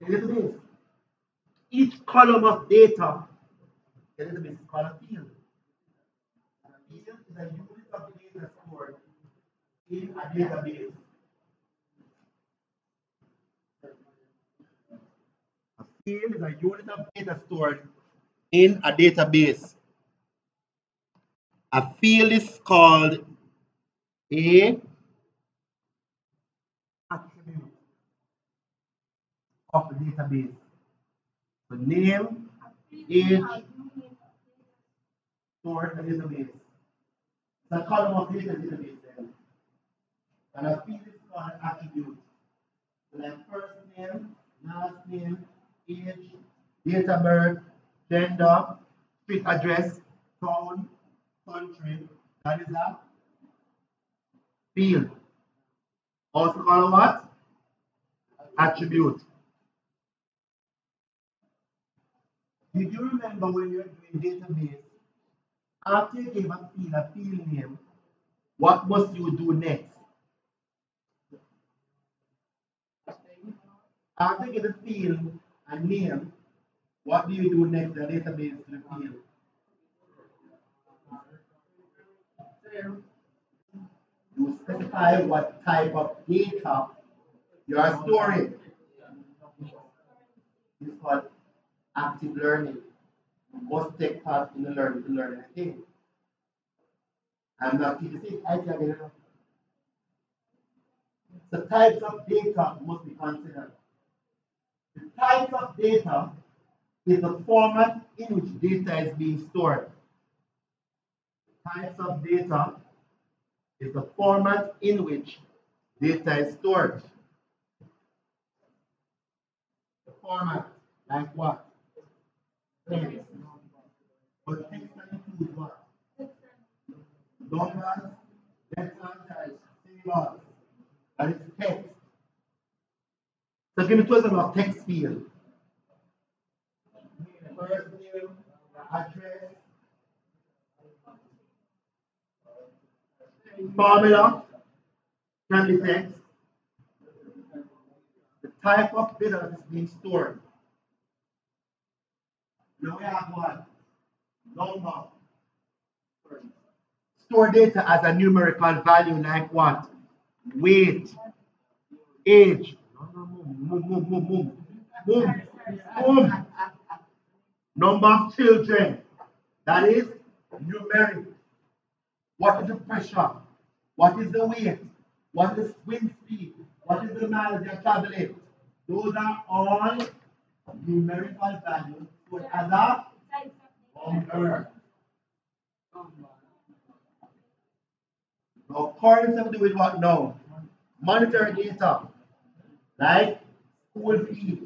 A: in database. Each column of data is a. A field is a unit of data stored in a database. A field is a unit of data stored in a database. A field is called a attribute of the database. The name, age, stored in the database. The column of data database then. And a field is called an attribute. Like first name, last name, age, date of birth, gender, street address, town, country, That is a field. Also called what? Attribute. Did you remember when you were doing database? After you gave a field a field name, what must you do next? After you give the field a name, what do you do next? The database to the field. You specify what type of data you are storing. This is called active learning. Must take part in the learning to learn anything. I'm not teaching. I tell you. The types of data must be considered. The types of data is the format in which data is being stored. The types of data is the format in which data is stored. The format, like what? But text can include what? Numbers, letters, symbols. That is text. So give me two examples of text field. First name, address, formula, can be text. The type of data that is being stored. Now we have what? Store data as a numerical value like what? Weight, age. Number of children. That is numeric. What is the pressure? What is the weight? What is wind speed? What is the mileage they're traveling? Those are all numerical values for as a number. Now, currency have to do with what now? Monetary data, like school fee,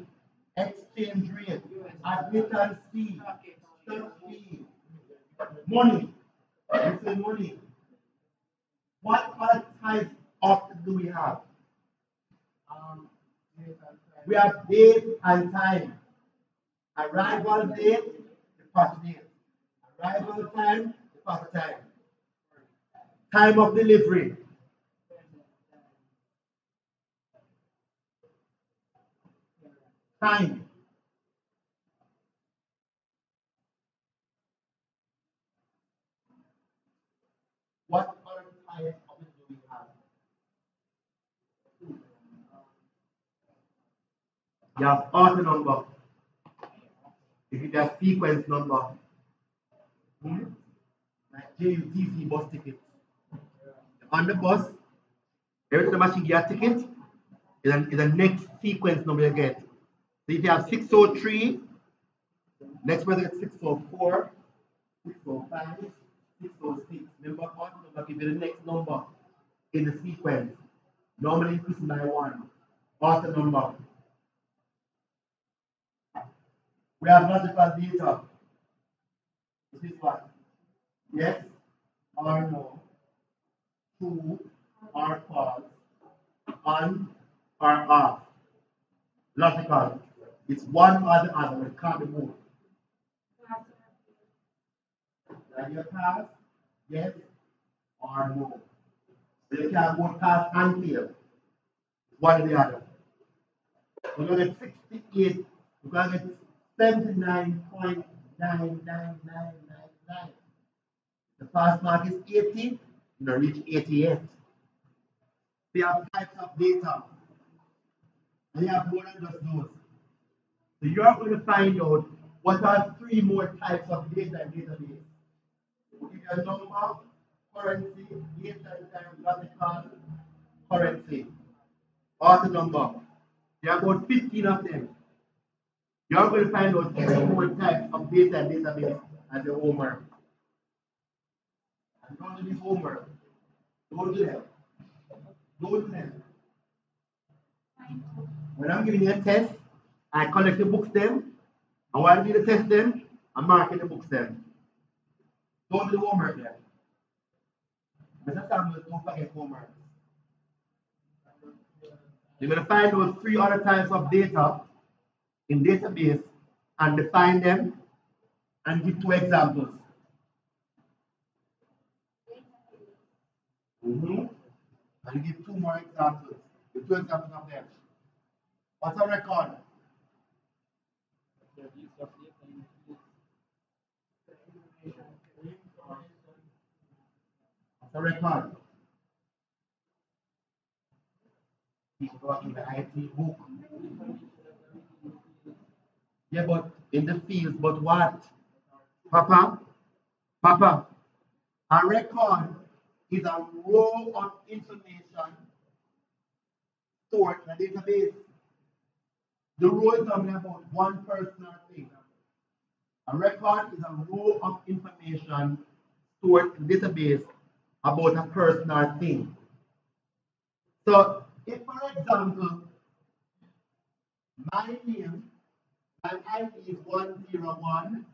A: exchange rate, admittance fee, church fee, money. You say money. What other types of do we have? We have date and time. Arrival date, departure date. Arrival time, departure time. Time of delivery. Time. What other types of it do we have? You have auto number. If you have sequence number. Hmm? Like JUTC bus ticket. On the bus, every time I see your ticket, is a, is a next sequence number you get. So if you have 603, next one is 604, 605, 606. Remember, auto number give you the next number in the sequence. Normally increasing by one. Auto number. We have logical data. This is what? Yes or no? True or false? On or off? Logical. It's one or the other. It can't be moved. That you pass? Yes or no? So you can't go pass and fail. One or the other. We're going to get 68. We're going to get 79.99999. The pass mark is 80, you know, reach 88. We have types of data. And you have more than just those. So you are going to find out what are three more types of data in database. You a number, currency, data and time, logical, currency. Auto number. There are about 15 of them. You're going to find out three more types of data database as your homework. And don't do this homework. Don't do that. Don't do. When I'm giving you a test, I collect the books them. And while I do the test them, I'm marking the books them. Don't do the homework there. Mr. Samuel, don't forget homework. You're going to find those three other types of data in database and define them and give two examples. Mm -hmm. And give two more examples. The two examples of them. What's a record? What's a record? People in the IT book. Yeah, but in the field, but what? Papa? Papa? A record is a row of information stored in a database. The row is talking about one person or thing. A record is a row of information stored in a database about a person or thing. So, if for example, my name, my ID is 101,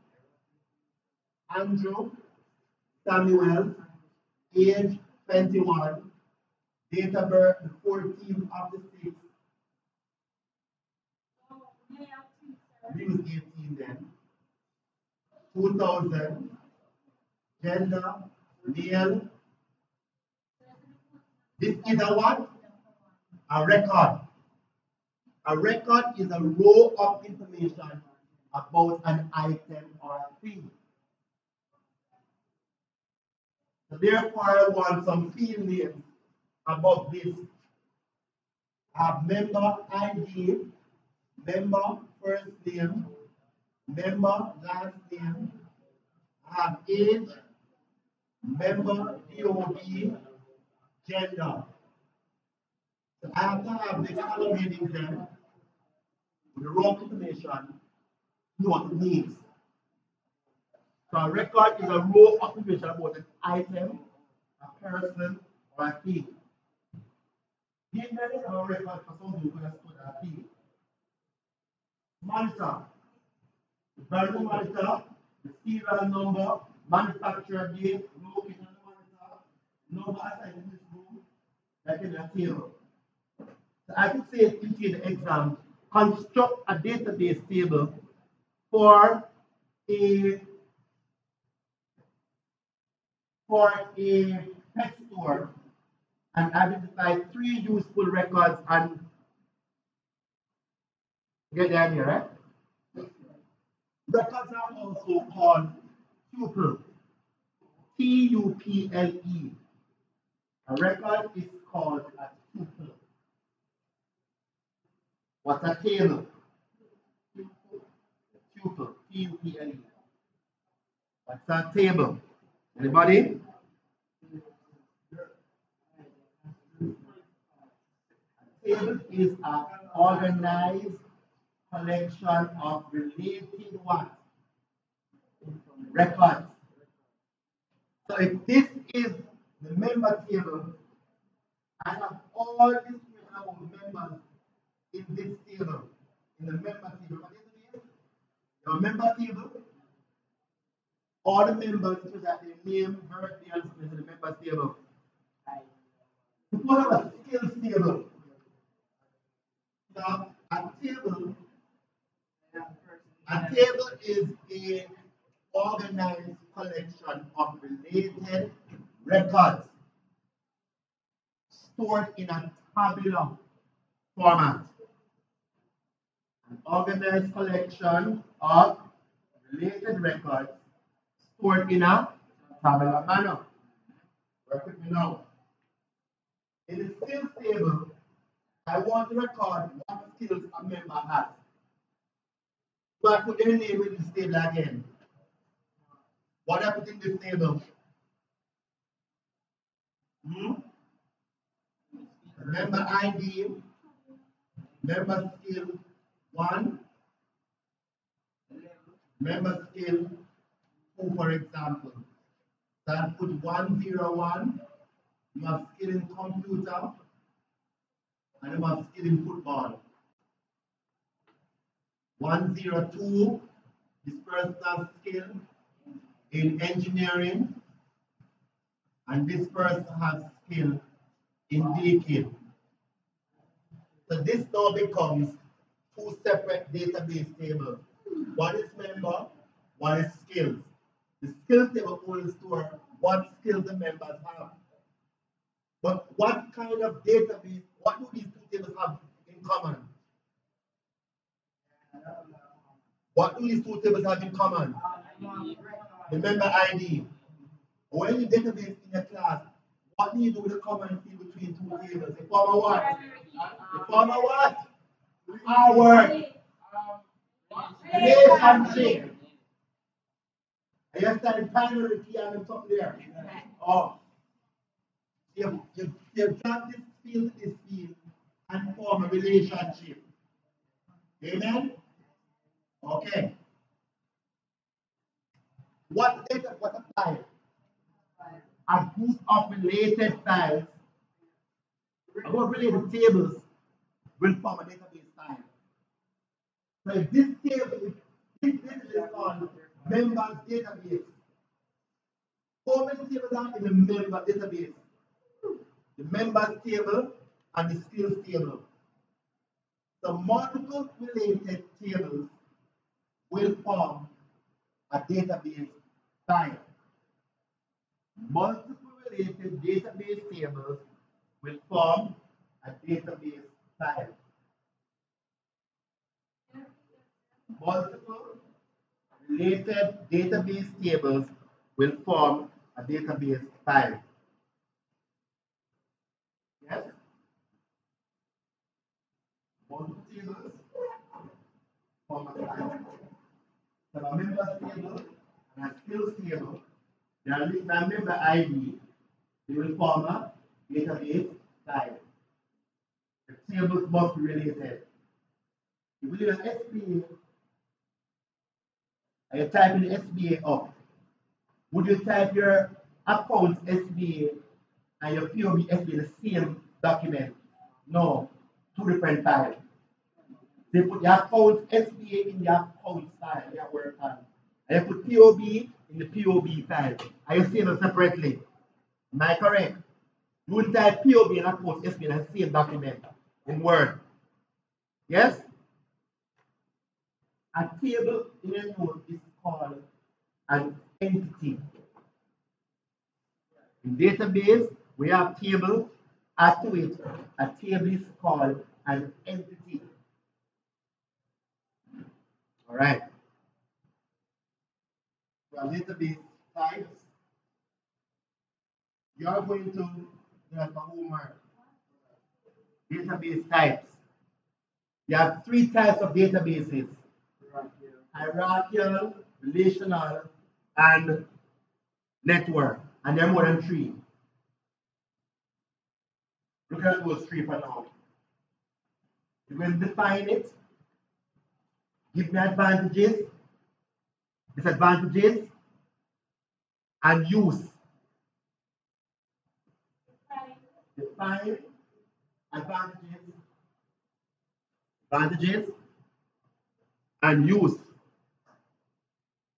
A: Andrew Samuel, age 21, date of birth the 14th of the 6th. Use 18 then. 2000, gender, male. This is a what? A record. A record is a row of information about an item or a thing. Therefore, I want some field names about this. Have member ID, member first name, member last name, have age, member DOB, gender. So I have the them with the wrong information, know what it means. So a record is a row of information about an item, a person, or a thing. These many are records for some people that stood a thing. Monitor. The value monitor, the serial number, manufacturer date, location of the monitor, number assigned in this room, like in a table. So I could say in the exam, construct a database table for a for a pet store and identify three useful records and get the idea, right? Records are also called tuple. T-U-P-L-E. A record is called a tuple. What's a. T-U-P-L-E. What's a table? Anybody? Table is an organized collection of related what? Records. So if this is the member table, I have all these members in this table, in the member table. What is it? Your member table all the members so that their name, birthday, and in the members table. Suppose a skills table. Now, a table, a table is a organized collection of related records stored in a tabular format. An organized collection of related records stored in a tabular manner. Work with me now. In the skills table, I want to record what skills a member has. So I put their name in this table again. What I put in this table? Hmm? Member ID, member skill 1, member skill for example, that put 101, you have skill in computer, and you have skill in football. 102 is personal skill in engineering. and this person has skill in baking. So this now becomes two separate database tables. One is member, one is skills. The skills table only store what skills the members have. But what kind of database, what do these two tables have in common? What do these two tables have in common? The member ID. When you database in your class, what do you do with the common field between two tables? They form a what? They form a what? Our relationship. And you study primary key and there. Oh. You, you, you drop this field this field and form a relationship. Amen? Okay. What data, what a file? A group of related files, a group of related tables will form a database. So this table, this database is called members database. Many tables are in the member database? The members table and the skills table. The multiple related tables will form a database file. Multiple related database tables will form a database file. Multiple related database tables will form a database file. Yes? Multiple tables form a file. So a members table and a skills table, they are linked by member ID, they will form a database file. The tables must be related. If we do an SBA and you type in SBA up, would you type your account SBA and your POB SBA in the same document? No, two different files. They put your account SBA in your account file, your work file. And you put POB in the POB file. And you see them separately. Am I correct? You would type POB and account SBA in the same document in Word. Yes? A table in a node is called an entity. In database, we have table. Add to it, a table is called an entity. All right. A database types. You are going to do a homework. Database types. You have three types of databases hierarchical, relational, and network. And are more than three. Look at those three for now. You will define it, give me advantages, disadvantages, and use. Define advantages, advantages, and use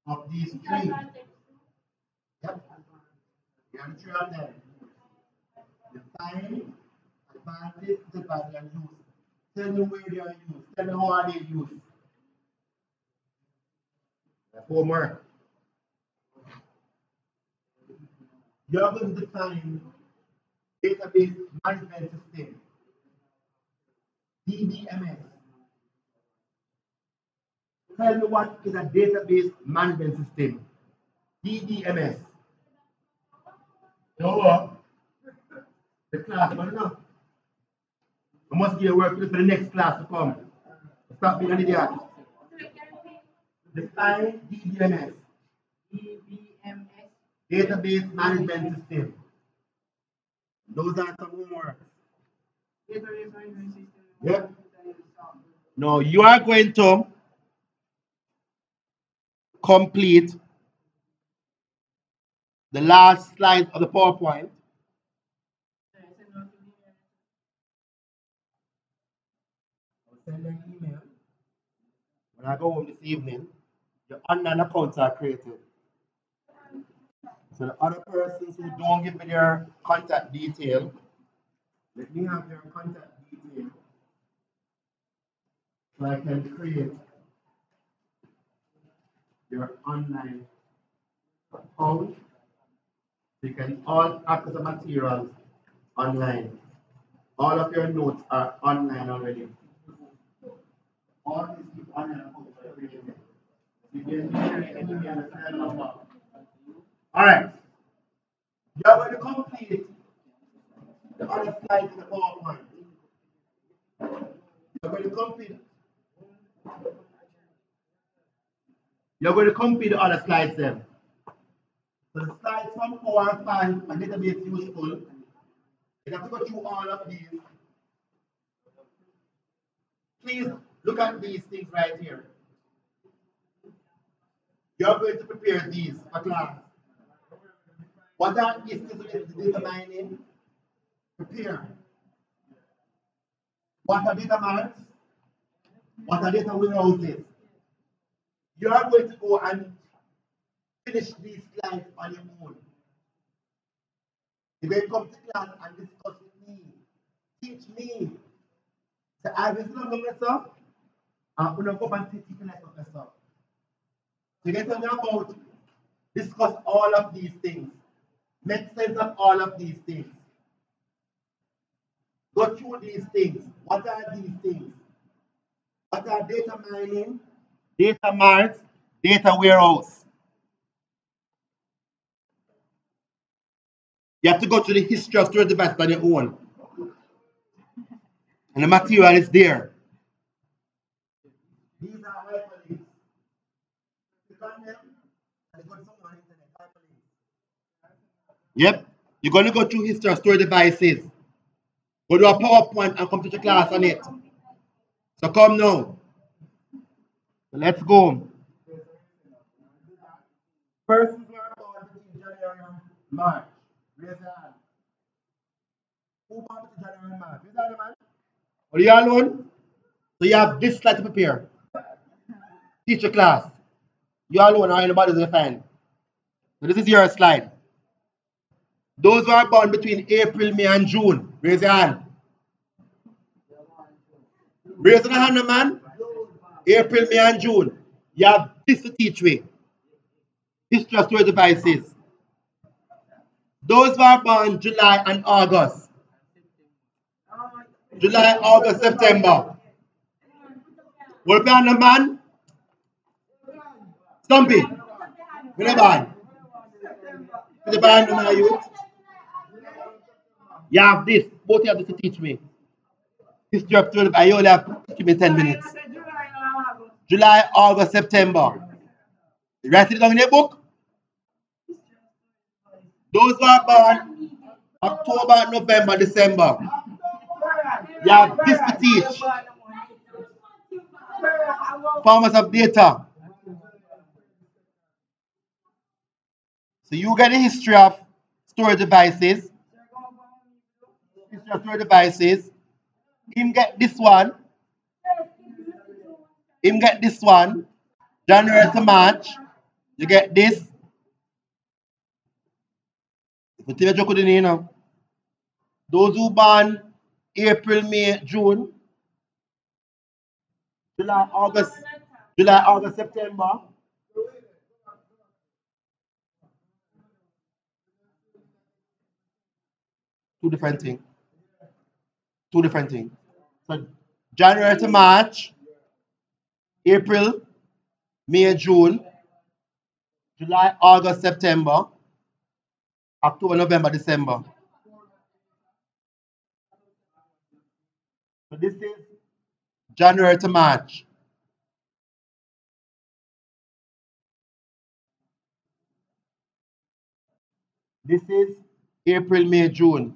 A: of these three. Yep. You have three of them. Define, advantage, disadvantage, and use. Tell me where they are used. Tell me how are they used. Homework. You going to define database management system. DBMS. Tell me what is a database management system? DBMS. No. The class, but no. I must give work for the next class to come. Stop being an idiot. Define DBMS.
B: DBMS.
A: Database management system. Those are some homework.
B: Database management system.
A: Yep. No, you are going to complete the last slide of the PowerPoint. I'll send an email when I go home this evening. Your online accounts are created. So the other persons who don't give me their contact detail, let me have their contact detail so I can create your online account. You can all access the materials online. All of your notes are online already. All. You. All right. You're going to complete the other slides in the PowerPoint. You're going to complete. You're going to complete the other slides then. So the slides from 4 and 5 are database useful. You have to go through all of these. Please look at these things right here. You're going to prepare these for class. What are these things data mining? Prepare. What are data marts? What are data warehouses? You are going to go and finish these slides on your own. You will come to class and discuss with me. Teach me. So I will not mess up. I'm going to go and teach like a mess up. So you get to know about discuss all of these things. Make sense of all of these things. Go through these things. What are these things? What are data mining, data marts, data warehouse? You have to go to the history of storage device your own. And the material is there. These are hyperlinks. Click on them and go to someone internet hyperlinks. Yep. You're going to go through history of storage devices. Go to a PowerPoint and come to the class on it. So come now. Let's go. Persons were born between January and March. Raise your hand. Who born between January and March? Raise your hand, man. Are you alone? So you have this slide to prepare. Teach Teacher class. You alone or anybody's gonna find. So this is your slide. Those who are born between April, May, and June, raise your hand. Raise your hand, man. April, May, and June. You have this to teach me. History of storage devices. Those who are born July and August. July, August, September. What be on the man? Stumpy. The band? When the band, my youth? You have this. Both of you have this to teach me. History of 12. I only have to give me 10 minutes. July, August, September. You write it down in your book? Those who are born October, November, December. You have this to teach. Farmers of data. So you get the history of storage devices. History of storage devices. Him get this one. Him get this one. January to March. You get this. But you joke with the now. Those who born April, May, June, July, August, July, August, September. Two different things. Two different things. So January to March, April, May, June, July, August, September, October, November, December. So this is January to March. This is April, May, June.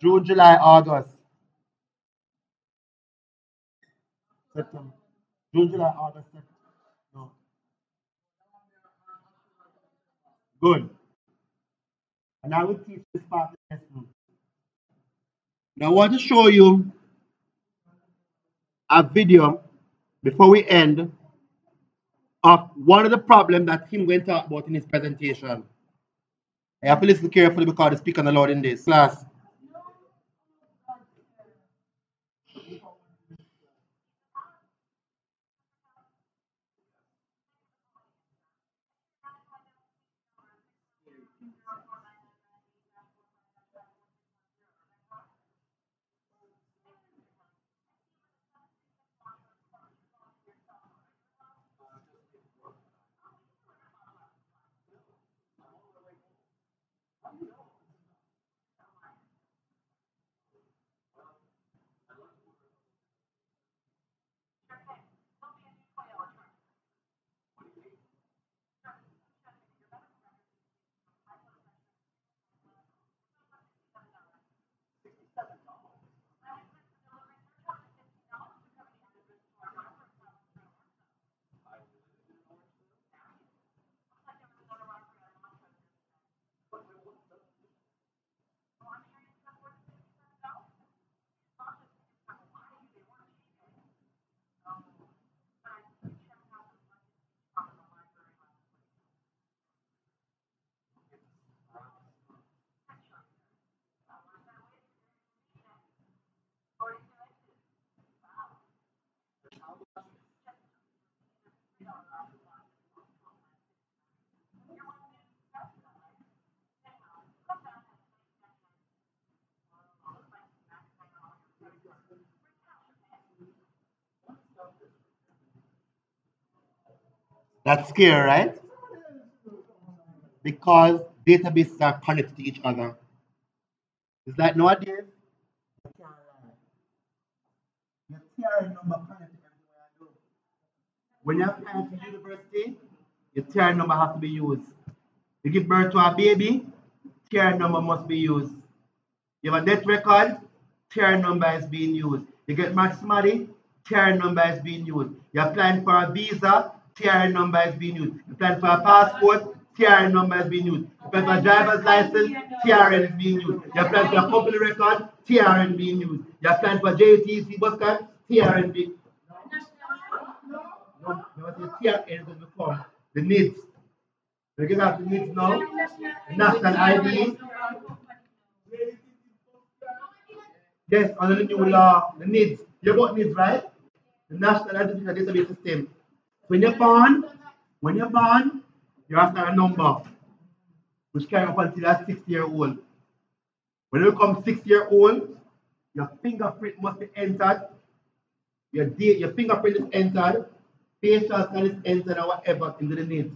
A: June, July, August. September. June, July, August, September. No. Good. And I will teach this part the lesson. Now I want to show you a video before we end of one of the problems that him went to about in his presentation. I have to listen carefully because the speaker allowed in this class. That's scary, right? Because databases are connected to each other. It's like nowadays, your TRN number. When you apply to university, your TRN number has to be used. You give birth to a baby, TRN number must be used. You have a death record, TRN number is being used. You get married to somebody, number is being used. You're applying for a visa, TRN number is being used. You're for a passport, TRN number is being used. You're for a driver's license, TRN is being used. You're applying for a company record, TRN being used. You're applying for JTC bus card, TRN being no, no, the TRN the NIDS. You get out the NIDS now. National ID. Yes, under the new law, the NIDS. You got NIDS, right? The national identity database system. When you're born, when you're born, you have to have a number which carry up until you're six year old. When you become six year old, your fingerprint must be entered. Your date, your fingerprint is entered, facial scan is entered, or whatever into the NIDS.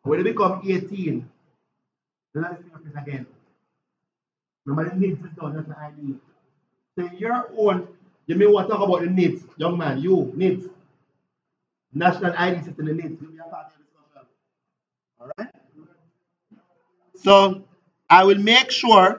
A: When you become 18, then that is fingerprint again. Remember the NIDS is done, that's the ID. So your own, you may want to talk about the NIDS, young man, you, NIDS. National ID system, the discussion. All right? So I will make sure